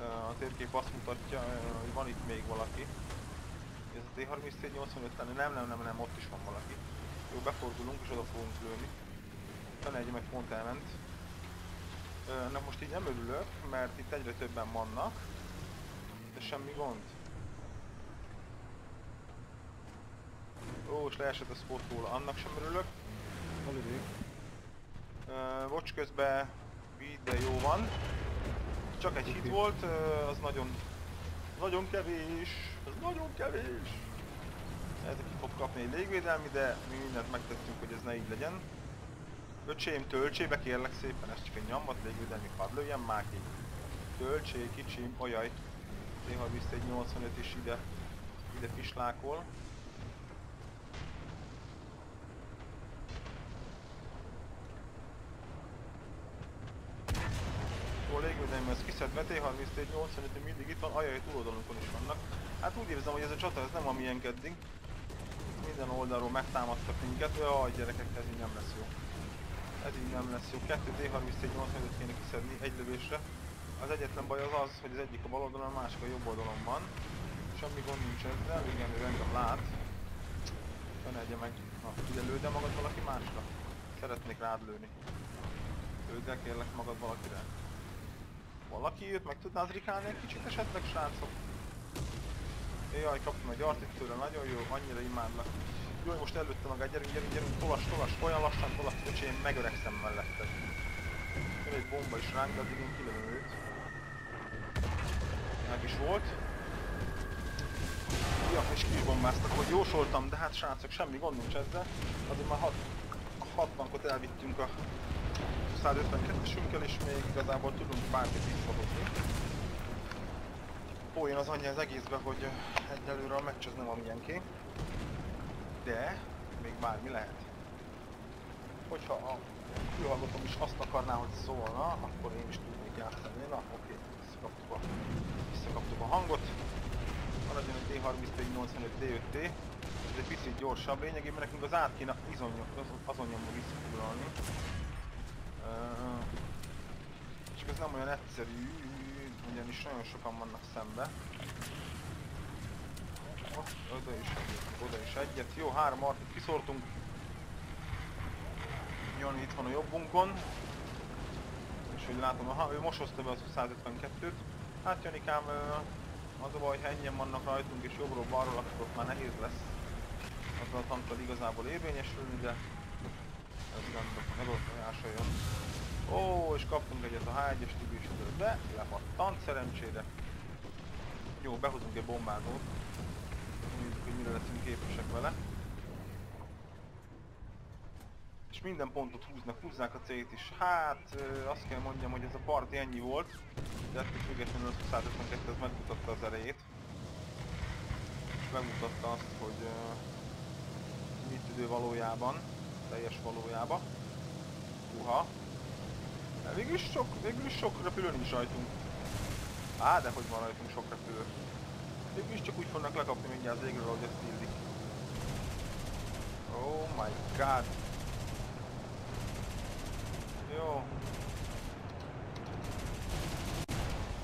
A térkép azt mutatja, hogy van itt még valaki. Ez a T-34-85 lenni? Nem, nem, nem, nem, ott is van valaki. Jó, befordulunk és oda fogunk lőni. Fene egy meg pont elment. Na most így nem örülök, mert itt egyre többen vannak. De semmi gond. Ó, és leesett a spotról, annak sem örülök. Ö, Watch közben de jó van. Csak egy hit volt, az nagyon, nagyon kevés, az nagyon kevés. Ez ki fog kapni egy légvédelmi, de mi mindent megtettünk, hogy ez ne így legyen. Öcsém, töltsébe kérlek szépen, ez csak egy nyombat légvédelmi pad, lőjen már ki. Töltsé, kicsim, ojaj. Néha vissza egy 85 is ide, ide pislákol. Jó, légvédelmi ez kiszedve, T-34 85 mindig itt van, ajaj, túloldalunkon is vannak. Hát úgy érzem, hogy ez a csata ez nem amilyen eddig. Minden oldalról megtámadtak minket, jaj gyerekek, ez így nem lesz jó. Ez így nem lesz jó. Kettő T-34 85 kéne kiszedni egy lövésre. Az egyetlen baj az az, hogy az egyik a bal oldalon, a másik a jobb oldalon van. Semmi gond nincs ezzel, igen, ő engem lát. Fenegye meg. Na, ide lőd magad valaki másra? Szeretnék rád lőni. Lőd kérlek magad valakire. Valaki jött, meg tudnád rikálni egy kicsit esetleg, srácok? Jaj, kaptam egy artit tőle, nagyon jó, annyira imádlak. Jó, most előtte magát, gyerünk, gyerünk, gyerünk, tolas, tolas, olyan lassan tolas, hogy én megöregszem melletted. Jön egy bomba is ránk, de addig én kilövöm őt. Meg is volt. Ja, és ki bombáztak, hogy jósoltam, de hát srácok, semmi gond nincs ezzel. Azért már hat, a hat tankot elvittünk a 152-esünkkel, és még igazából tudunk bármit visszahozni. Olyan az anyja az egészben, hogy egyelőre a meccs az nem amilyenké. De még bármi lehet. Hogyha a fülhallgatom is azt akarná, hogy szólna, akkor én is tudnék játszani. Na, oké, visszakaptuk a, visszakaptuk a hangot. Maradjon egy D3485 D5T. Ez egy picit gyorsabb, lényegében nekünk az át azon, azon nyomva visszafoglalni. Csak ez nem olyan egyszerű, ugyanis nagyon sokan vannak szembe. Oda is egyet, oda is egyet. Jó, három artit kiszortunk. Jani itt van a jobbunkon. És hogy látom, aha, ő most hozta be az 152-t. Hát Janikám, az a baj, ha ennyien vannak rajtunk és jobbról balról, akkor ott már nehéz lesz azzal a tankkal igazából érvényesülni, de ez nem megoldásoljon. Ó, és kaptunk egyet a H1-es tibűsödől, de lepattant szerencsére. Jó, behozunk egy bombázót. Nézzük, hogy mire leszünk képesek vele. És minden pontot húznak, húzzák a C-t is. Hát, azt kell mondjam, hogy ez a parti ennyi volt, de ettől függetlenül az 252 ez megmutatta az erejét. És megmutatta azt, hogy ö, mit tud ő valójában, teljes valójában. Uha. De végül is sok, végül is sok repülő nincs rajtunk. Á, de hogy van rajtunk sok repülő. Végül is csak úgy fognak lekapni mindjárt az égről, ahogy ezt illik. Oh my god. Jó.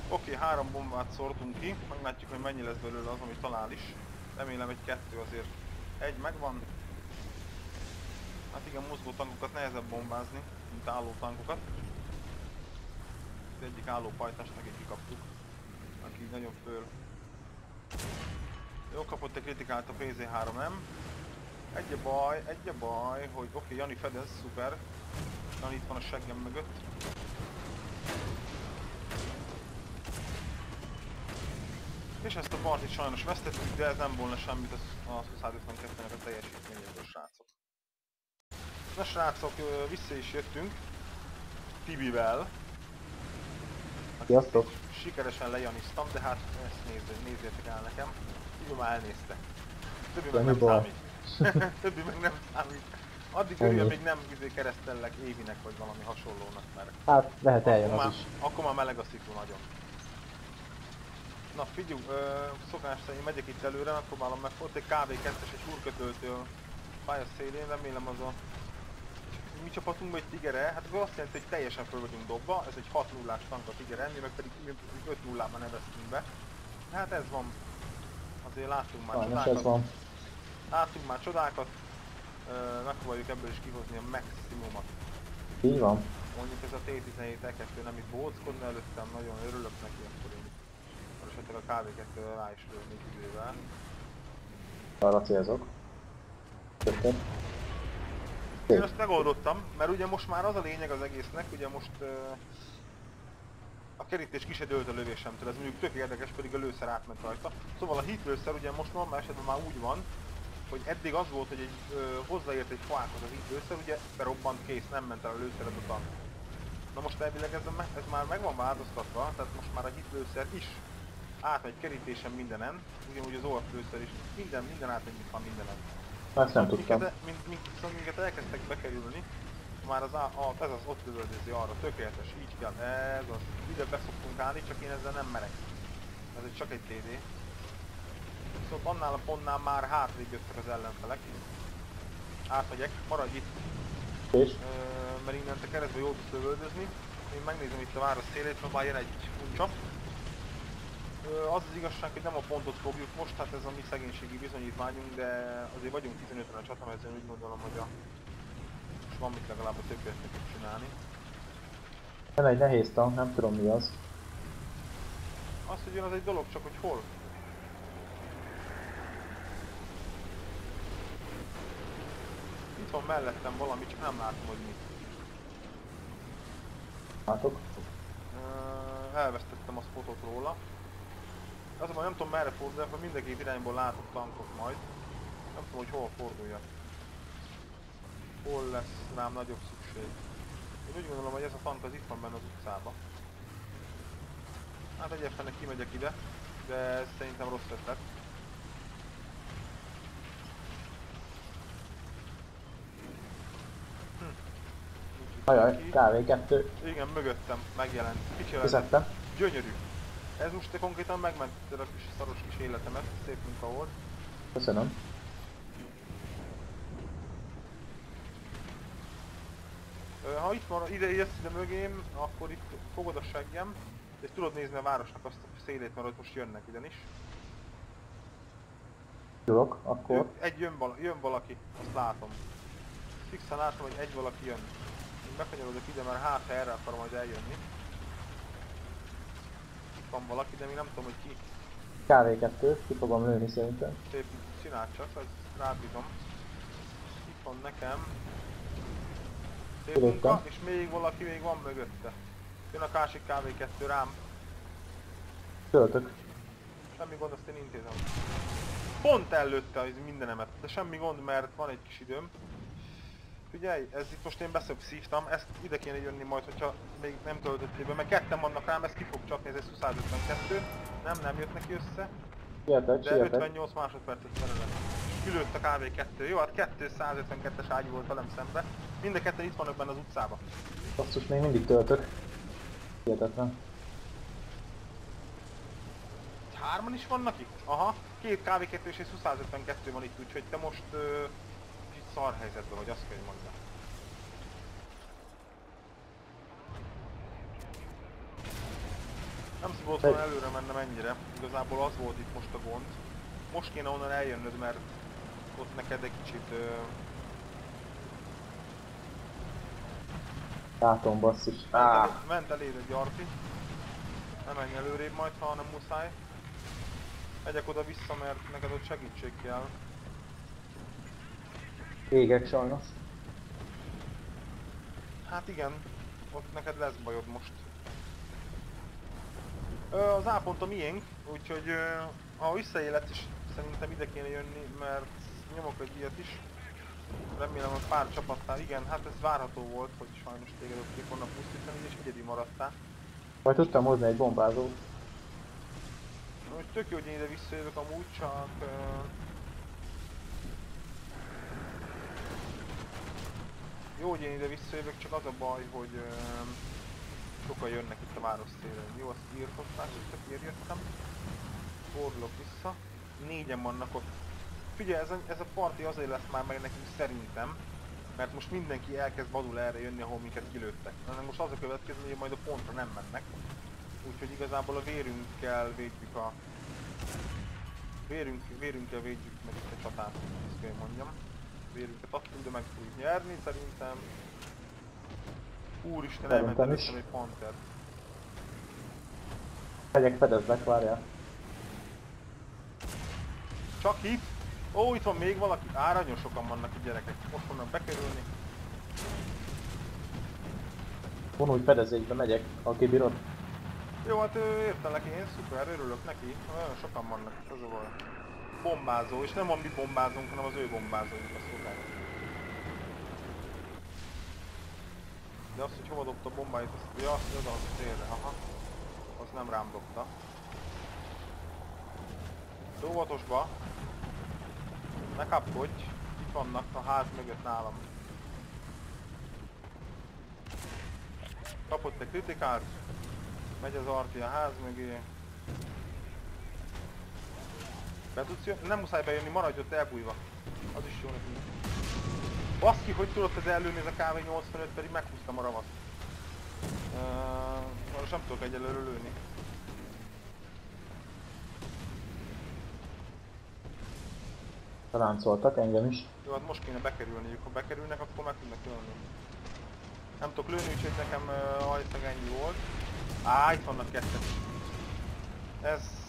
Oké, három bombát szortunk ki, meglátjuk, hogy mennyi lesz belőle az, ami talál is. Remélem egy kettő azért. Egy megvan. Hát igen, mozgó tankokat nehezebb bombázni, mint álló tankokat. Az egyik álló pajtást meg kikaptuk. Aki nagyon föl. Jó, kapott egy kritikát a PZ3M. Egy a baj, egy a baj, hogy oké, okay, Jani fedez, szuper. Jani itt van a seggem mögött. És ezt a partit sajnos vesztettük, de ez nem volna semmit az, az 152-nek a teljesítményéből, srácok. Na srácok, vissza is jöttünk. Tibivel. Akit Sziasztok! Sikeresen lejaniztam, de hát ezt nézzétek, nézzétek el nekem. Tibi már elnézte. Többi meg nem számít. Többi meg nem számít. Addig örül, még nem izé keresztellek Évinek vagy valami hasonlónak, mert Hát lehet eljön akkor az már, is. akkor már meleg a szitu nagyon. Na figyelj, ö, szokás szerint megyek itt előre, megpróbálom meg ott egy KV2-es, egy hurkötőtől pálya szélén, remélem az a mi csapatunkban egy tigere, hát akkor azt jelenti, hogy teljesen föl vagyunk dobva, ez egy 6 0 tank a tigere, mi meg pedig mi 5 0 ban neveztünk be. Hát ez van. Azért láttunk már Sajnos csodákat. ez van. Láttunk már csodákat. Megpróbáljuk ebből is kihozni a maximumot. Így van. Mondjuk ez a T17 E2 nem itt bóckodna előttem, nagyon örülök neki, akkor én esetleg a KV2 rá is lőnék idővel. Arra célzok. Köszönöm. Én azt megoldottam, mert ugye most már az a lényeg az egésznek, ugye most uh, a kerítés ki se dőlt a lövésemtől, ez mondjuk tök érdekes, pedig a lőszer átment rajta. Szóval a hit lőszer ugye most normál esetben már úgy van, hogy eddig az volt, hogy egy, ö, hozzáért egy foákhoz az hit lőszer, ugye berobbant kész, nem ment el a lőszered a tank. Na most elvileg ez, a ez már meg van változtatva, tehát most már a hit lőszer is átmegy kerítésen mindenen, ugyanúgy az orf lőszer is, minden, minden átmegy, mint van mindenen. Ezt nem tudtam. Minket, mint, mint, szóval minket elkezdtek bekerülni, már az, á- ez az ott lövöldözi arra, tökéletes, így kell, ez az, ide beszoktunk állni, csak én ezzel nem merek. Ez egy csak egy TD. Szóval annál a pontnál már hátrébb jöttek az ellenfelek. Átmegyek, maradj itt, És? ö, mert innentől keresztbe jól tudsz lövöldözni. Én megnézem itt a város szélét, mert már jön egy uncsa. Az az igazság, hogy nem a pontot fogjuk most, hát ez a mi szegénységi bizonyítványunk, de azért vagyunk 15-en a csatamezőn, úgy gondolom, hogy a... most van mit legalább a tökéleteket csinálni. Nem egy nehéz tank, nem tudom mi az. Az, hogy jön, az egy dolog, csak hogy hol. Itt van mellettem valami, csak nem látom, hogy mi. Látok? Elvesztettem a spotot róla. Az a baj, nem tudom merre fordulni, mert mindenki irányból látok tankot majd. Nem tudom, hogy hol forduljak. Hol lesz rám nagyobb szükség. Én úgy gondolom, hogy ez a tank az itt van benne az utcába. Hát egyébként kimegyek ide, de ez szerintem rossz ötlet. Hm. Ajaj, ki- KV2. Igen, mögöttem, megjelent. Kicsi. Fizettem. Gyönyörű. Ez most te konkrétan megmentetted a kis szaros kis életemet, szép munka volt. Köszönöm. Ha itt van, ide jössz ide mögém, akkor itt fogod a seggem, és tudod nézni a városnak azt a szélét, mert ott most jönnek ugyanis. Tudok, akkor. Ő- Egy jön, vala, jön valaki, azt látom. Fixen látom, hogy egy valaki jön. Én bekanyarodok ide, mert hát erre akar majd eljönni. Van valaki, de még nem tudom, hogy ki. KV2, ki fogom lőni szerintem. Szép, csinál csak, ez rábízom. Itt van nekem. Szép munka, és még valaki még van mögötte. Jön a másik KV2 rám. Töltök. Semmi gond, azt én intézem. Pont előtte az mindenemet, de semmi gond, mert van egy kis időm. Figyelj, ez itt most én beszök szívtam, ezt ide kéne jönni majd, hogyha még nem töltöttél be, mert ketten vannak rám, ez ki fog csapni, ez egy 152. Nem, nem jött neki össze, Sietek, de sietek. 58 másodpercet felele. Külőtt a KV2, jó, hát 252-es ágyú volt velem szembe. Mind a ketten itt vannak benne az utcában. Basszus, még mindig töltök. Hihetetlen. Hárman is vannak itt? Aha, két KV2 és egy 252 van itt, úgyhogy te most ö, szar helyzetben vagy, azt kell, hogy mondjam. Nem szabott volna előre mennem ennyire, igazából az volt itt most a gond. Most kéne onnan eljönnöd, mert ott neked egy kicsit... Ö, Látom, basszus. elé, ment eléd egy arti. Nem menj előrébb majd, ha nem muszáj. Megyek oda-vissza, mert neked ott segítség kell. Égek sajnos. Hát igen, ott neked lesz bajod most. Ö, az A pont a miénk, úgyhogy ö, ha visszaélet is szerintem ide kéne jönni, mert nyomok egy ilyet is. Remélem, hogy pár csapatnál, igen, hát ez várható volt, hogy sajnos téged ott ki fognak pusztítani, és egyedi maradtál. Vagy tudtam hozni egy bombázót. Úgy tök jó, hogy én ide visszajövök amúgy, csak... ö, Jó, hogy én ide visszajövök, csak az a baj, hogy ö, sokan jönnek itt a város szélén. Jó, azt írtották, hogy tökér jöttem. Fordulok vissza. Négyen vannak ott. Figyelj, ez a, ez a parti azért lesz már meg nekünk szerintem, Mert most mindenki elkezd vadul erre jönni, ahol minket kilőttek. Na, most az a következő, hogy majd a pontra nem mennek. Úgyhogy igazából a vérünkkel védjük a... Vérünk, vérünkkel védjük meg itt a csatát, ezt kell mondjam. Vérünket azt tudja meg fogjuk nyerni, szerintem. Úristen, Szerintem elment is. egy panter. Megyek, fedezlek, várjál. Csak itt? Ó, itt van még valaki. Á, nagyon sokan vannak itt gyerekek. Most fognak bekerülni. Vonulj fedezékbe, megyek, aki bírod. Jó, hát értelek én, szuper, örülök neki. Nagyon sokan vannak, ez a baj. Bombázó, és nem a mi bombázunk, hanem az ő bombázóink, azt tudják. De azt, hogy hova dobta a bombáit, azt, ja, oda, azt térre, aha. Az nem rám dobta. Óvatosba. Ne kapkodj, itt vannak a ház mögött nálam. Kapott egy kritikát, megy az arti a ház mögé. Be tudsz jönni? Nem muszáj bejönni, maradj ott elbújva. Az is jó nekünk. Baszki, hogy tudott ez ellőni ez a KV-85, pedig meghúztam a ravaszt. Uh, most nem tudok egyelőre lőni. Ráncoltak engem is. Jó, hát most kéne bekerülniük. Ha bekerülnek, akkor meg tudnak jönni. Nem tudok lőni, úgyhogy nekem uh, hajszag ennyi volt. Á, itt vannak ketten. Ez...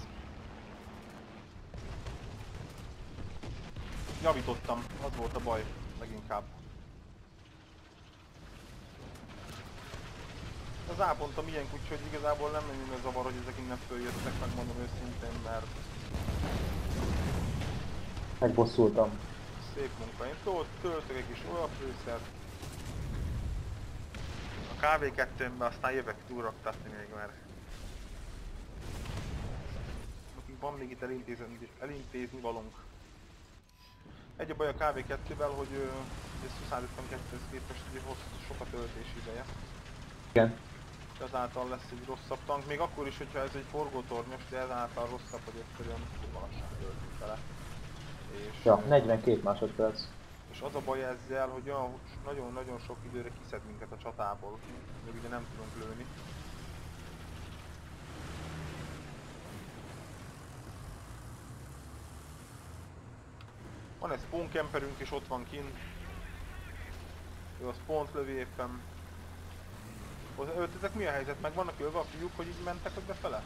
Javítottam, az volt a baj leginkább. Az A pontom ilyen, úgyhogy igazából nem nagyon zavar, hogy ezek innen följöttek, megmondom őszintén, mert Megbosszultam. Szép munka. Én tölt, töltök egy kis olajfőszert. A KV2-ben aztán jövök túraktatni még mert van még itt elintézni, elintézni valunk. Egy a baj a KV2-vel, hogy ez 152-hez képest ugye hosszú, sok a töltési ideje. Igen. És ezáltal lesz egy rosszabb tank, még akkor is, hogyha ez egy forgótornyos, de ezáltal rosszabb, hogy egyszerűen túl lassan töltünk vele. És, Ja, ö, 42 másodperc. és az a baj ezzel, hogy nagyon-nagyon sok időre kiszed minket a csatából, még ugye nem tudunk lőni. Van egy spawn camperünk és ott van kint. Ő a spawn lövi éppen. Őt, ezek mi a helyzet? Meg vannak jövő a fiúk, hogy így mentek ott befele?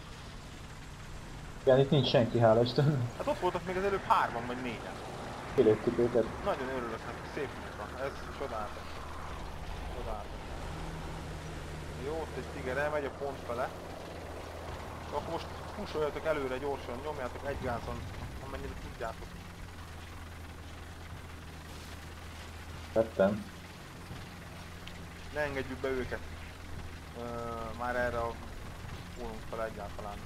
Igen, itt nincs senki, hála Isten. Hát ott voltak még az előbb hárman vagy négyen. Kilőttük őket. Nagyon örülök neki, szép munka. Ez csodálatos. Csodálatos. Jó, ott egy tiger elmegy a pont fele. Akkor most pusoljatok előre gyorsan, nyomjátok egy gázon, amennyire tudjátok. Tettem. Ne engedjük be őket. Ö, már erre a fórunk fel egyáltalán.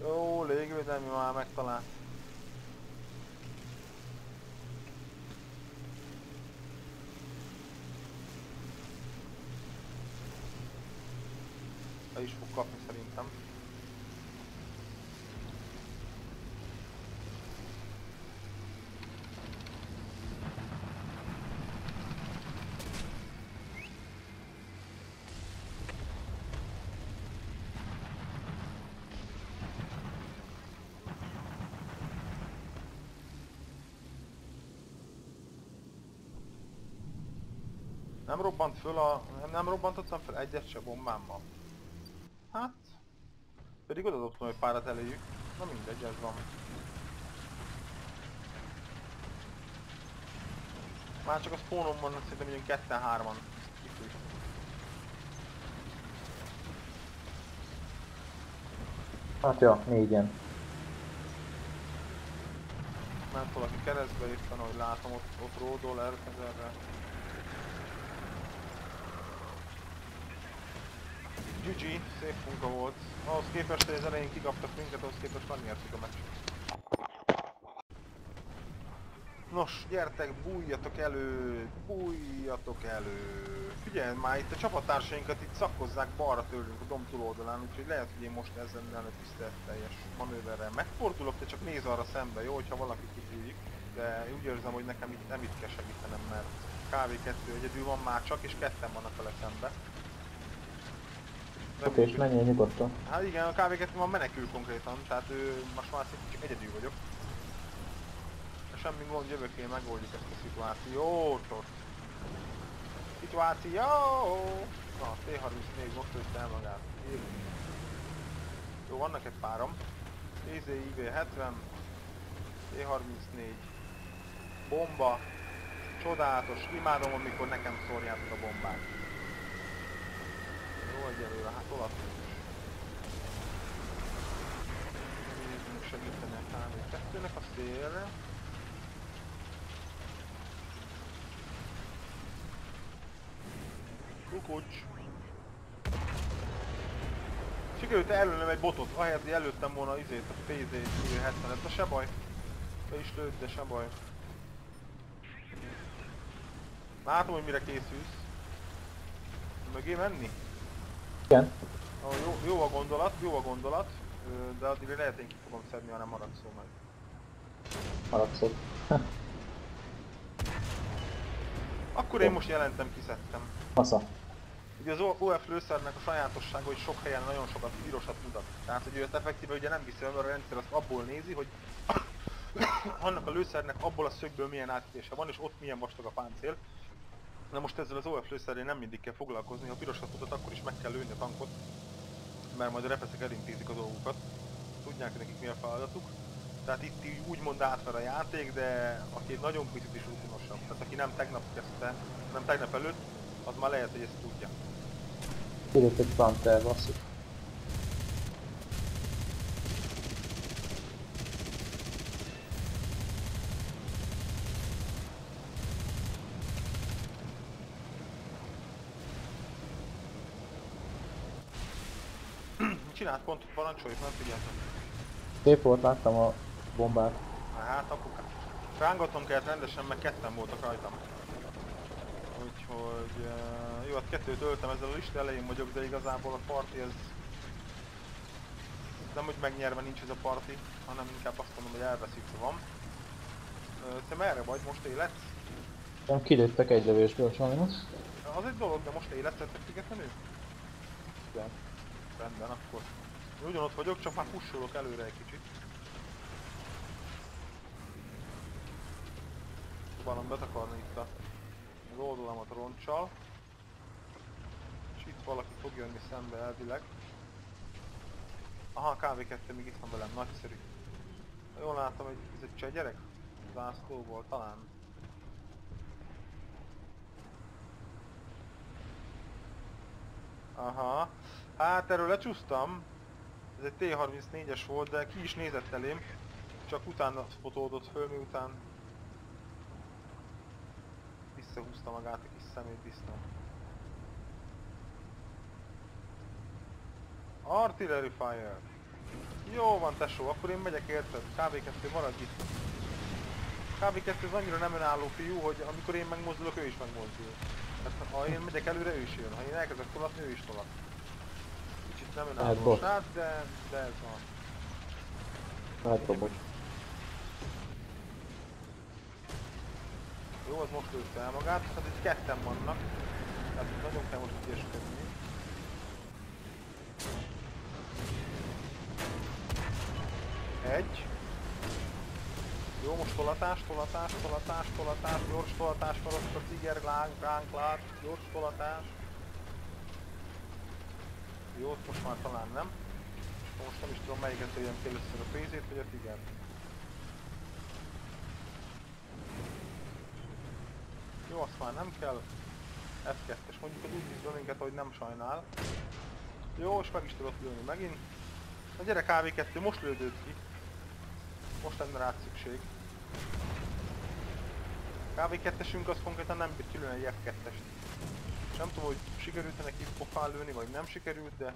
Jó, légvédelmi már megtalált. Le is fog szerintem. Nem robbant föl a... Nem, nem robbantottam fel egyet se bombámmal. Pedig oda dobtam egy párat eléjük. Na mindegy, ez van. Már csak a spawnon vannak szerintem ilyen ketten-hárman. Kifűt. Hát ja, négyen. Ment valaki keresztbe éppen, ahogy látom, ott, ott ródol el GG, szép munka volt. Ahhoz képest, hogy az elején kikaptak minket, ahhoz képest megnyertük a meccset. Nos, gyertek, bújjatok elő, bújjatok elő. Figyelj már, itt a csapattársainkat itt szakkozzák balra tőlünk a dom túloldalán, úgyhogy lehet, hogy én most ezzel ellen tiszteletteljes manőverrel megfordulok, de csak néz arra szembe, jó, hogyha valaki kibújik. De úgy érzem, hogy nekem itt nem itt kell segítenem, mert KV2 egyedül van már csak, és ketten vannak vele szembe. Oké, és menjél nyugodtan. Hát igen, a KV2 van menekül konkrétan, tehát ő most már szinte csak egyedül vagyok. Semmi gond, jövök én, megoldjuk ezt a szituációt. Szituáció! Na, T-34 most lőtte el magát. Élünk. Jó, vannak egy párom. TZIV 70, T-34, bomba, csodálatos, imádom, amikor nekem szórjátok a bombát. Jó, egyelőre, hát olasz Nézzünk segíteni a KV2-nek a szélre. Kukucs! Sikerült előlnem egy botot, ahelyett, hogy előttem volna izét a PZ-70-et, de se baj. Be is lőtt, de se baj. Látom, hogy mire készülsz. Mögé menni? Igen, jó, jó a gondolat, jó a gondolat, de addig lehet én ki fogom szedni, ha nem haragszol meg. haragszok. Akkor én most jelentem, kiszedtem. Fasza. Ugye az OF lőszernek a sajátossága, hogy sok helyen nagyon sokat pirosat mutat. Tehát, hogy őt effektíve ugye nem viszi el, a rendszer azt abból nézi, hogy annak a lőszernek abból a szögből milyen átütése van, és ott milyen vastag a páncél. Na most ezzel az lőszerrel nem mindig kell foglalkozni, ha pirosat mutat, akkor is meg kell lőni a tankot, mert majd a repeszek elintézik a dolgokat. Tudják, hogy nekik mi a feladatuk. Tehát itt úgymond átver a játék, de aki nagyon picit is rutinosabb, tehát aki nem tegnap kezdte, nem tegnap előtt, az már lehet, hogy ezt tudja. Írjuk egy Panther, basszus. Csinált pontot, parancsoljuk, nem figyeltem. Szép volt, láttam a bombát. Hát apuka. Rángatom kellett rendesen, meg ketten voltak rajtam. Úgyhogy... Uh, jó, hát kettőt öltem, ezzel a lista elején vagyok, de igazából a parti ez... Nem, hogy megnyerve nincs ez a parti, hanem inkább azt mondom, hogy elveszítve van. Uh, te merre vagy? Most életsz? Nem kilőttek egy lövésből sajnos. Az egy dolog, de most életsz ettek függetlenül? Igen. Rendben, akkor. Ugyanott vagyok, csak már pussolok előre egy kicsit. Próbálom betakarni itt a, az oldalamat roncsal. És itt valaki fog jönni szembe elvileg. Aha, KV2 még itt van velem, nagyszerű. Jól látom, hogy ez egy cseh gyerek? Zászlóból talán. Aha. Hát erről lecsúsztam. Ez egy T-34-es volt, de ki is nézett elém. Csak utána fotódott föl, miután visszahúzta magát a kis szemét. Artillery fire! Jó van tesó, akkor én megyek érted. KV2 maradj itt. KV2 az annyira nem önálló fiú, hogy amikor én megmozdulok, ő is megmozdul. Tehát ha én megyek előre, ő is jön. Ha én elkezdek tolatni, ő is tolat. Nem Hát önálló bot. srác, de, de ez van. Hát robot. Jó, az most lőtte el magát, tehát itt ketten vannak. Tehát nagyon kell most ügyeskedni. Egy. Jó, most tolatás, tolatás, tolatás, tolatás, gyors tolatás ott a tiger láng, ránk lát, gyors tolatás. Jó, most már talán nem. Most nem is tudom melyiket legyen először a pénzét vagy a tiger. Jó, azt már nem kell. F2-es, mondjuk az úgy néz minket, hogy nem sajnál. Jó, és meg is tudott lőni megint. Na gyere KV2, most lődött ki. Most lenne rá szükség. KV2-esünk az konkrétan nem bírt kilőni egy F2-est. Nem tudom, hogy sikerült -e neki pofán lőni, vagy nem sikerült, de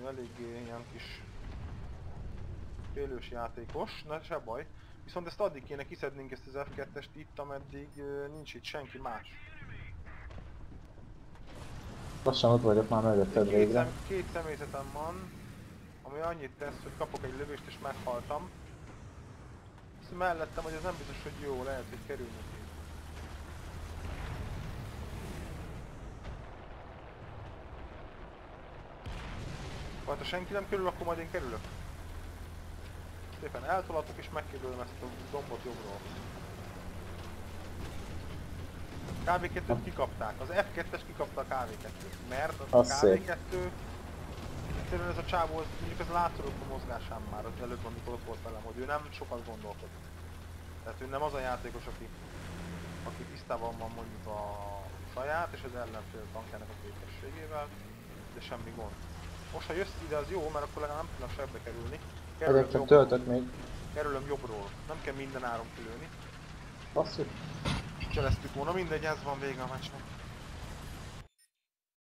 ő eléggé ilyen kis félős játékos, na se baj. Viszont ezt addig kéne kiszednénk ezt az F2-est itt, ameddig nincs itt senki más. Lassan ott vagyok már mögötted Két, végre. szem, két személyzetem van, ami annyit tesz, hogy kapok egy lövést és meghaltam. Azt mellettem, hogy ez nem biztos, hogy jó, lehet, hogy kerülni ki. Hát ha senki nem kerül, akkor majd én kerülök. Szépen eltolatok és megkerülöm ezt a dombot jobbról. KV2-t kikapták, az F2-es kikapta a KV2-t, mert a Az szép. KV2 egyszerűen ez a csávó, ez, mondjuk ez látszott a mozgásán már az előbb, amikor ott volt velem, hogy ő nem sokat gondolkodik. Tehát ő nem az a játékos, aki, aki tisztában van mondjuk a saját és az ellenfél tankjának a képességével, de semmi gond. Most ha jössz ide az jó, mert akkor legalább nem tudnak sebbe kerülni. Kerülöm jobbról. töltök még. Kerülöm jobbról. Nem kell minden áron kilőni. Basszus. Cseleztük volna, mindegy, ez van vége a meccsnek.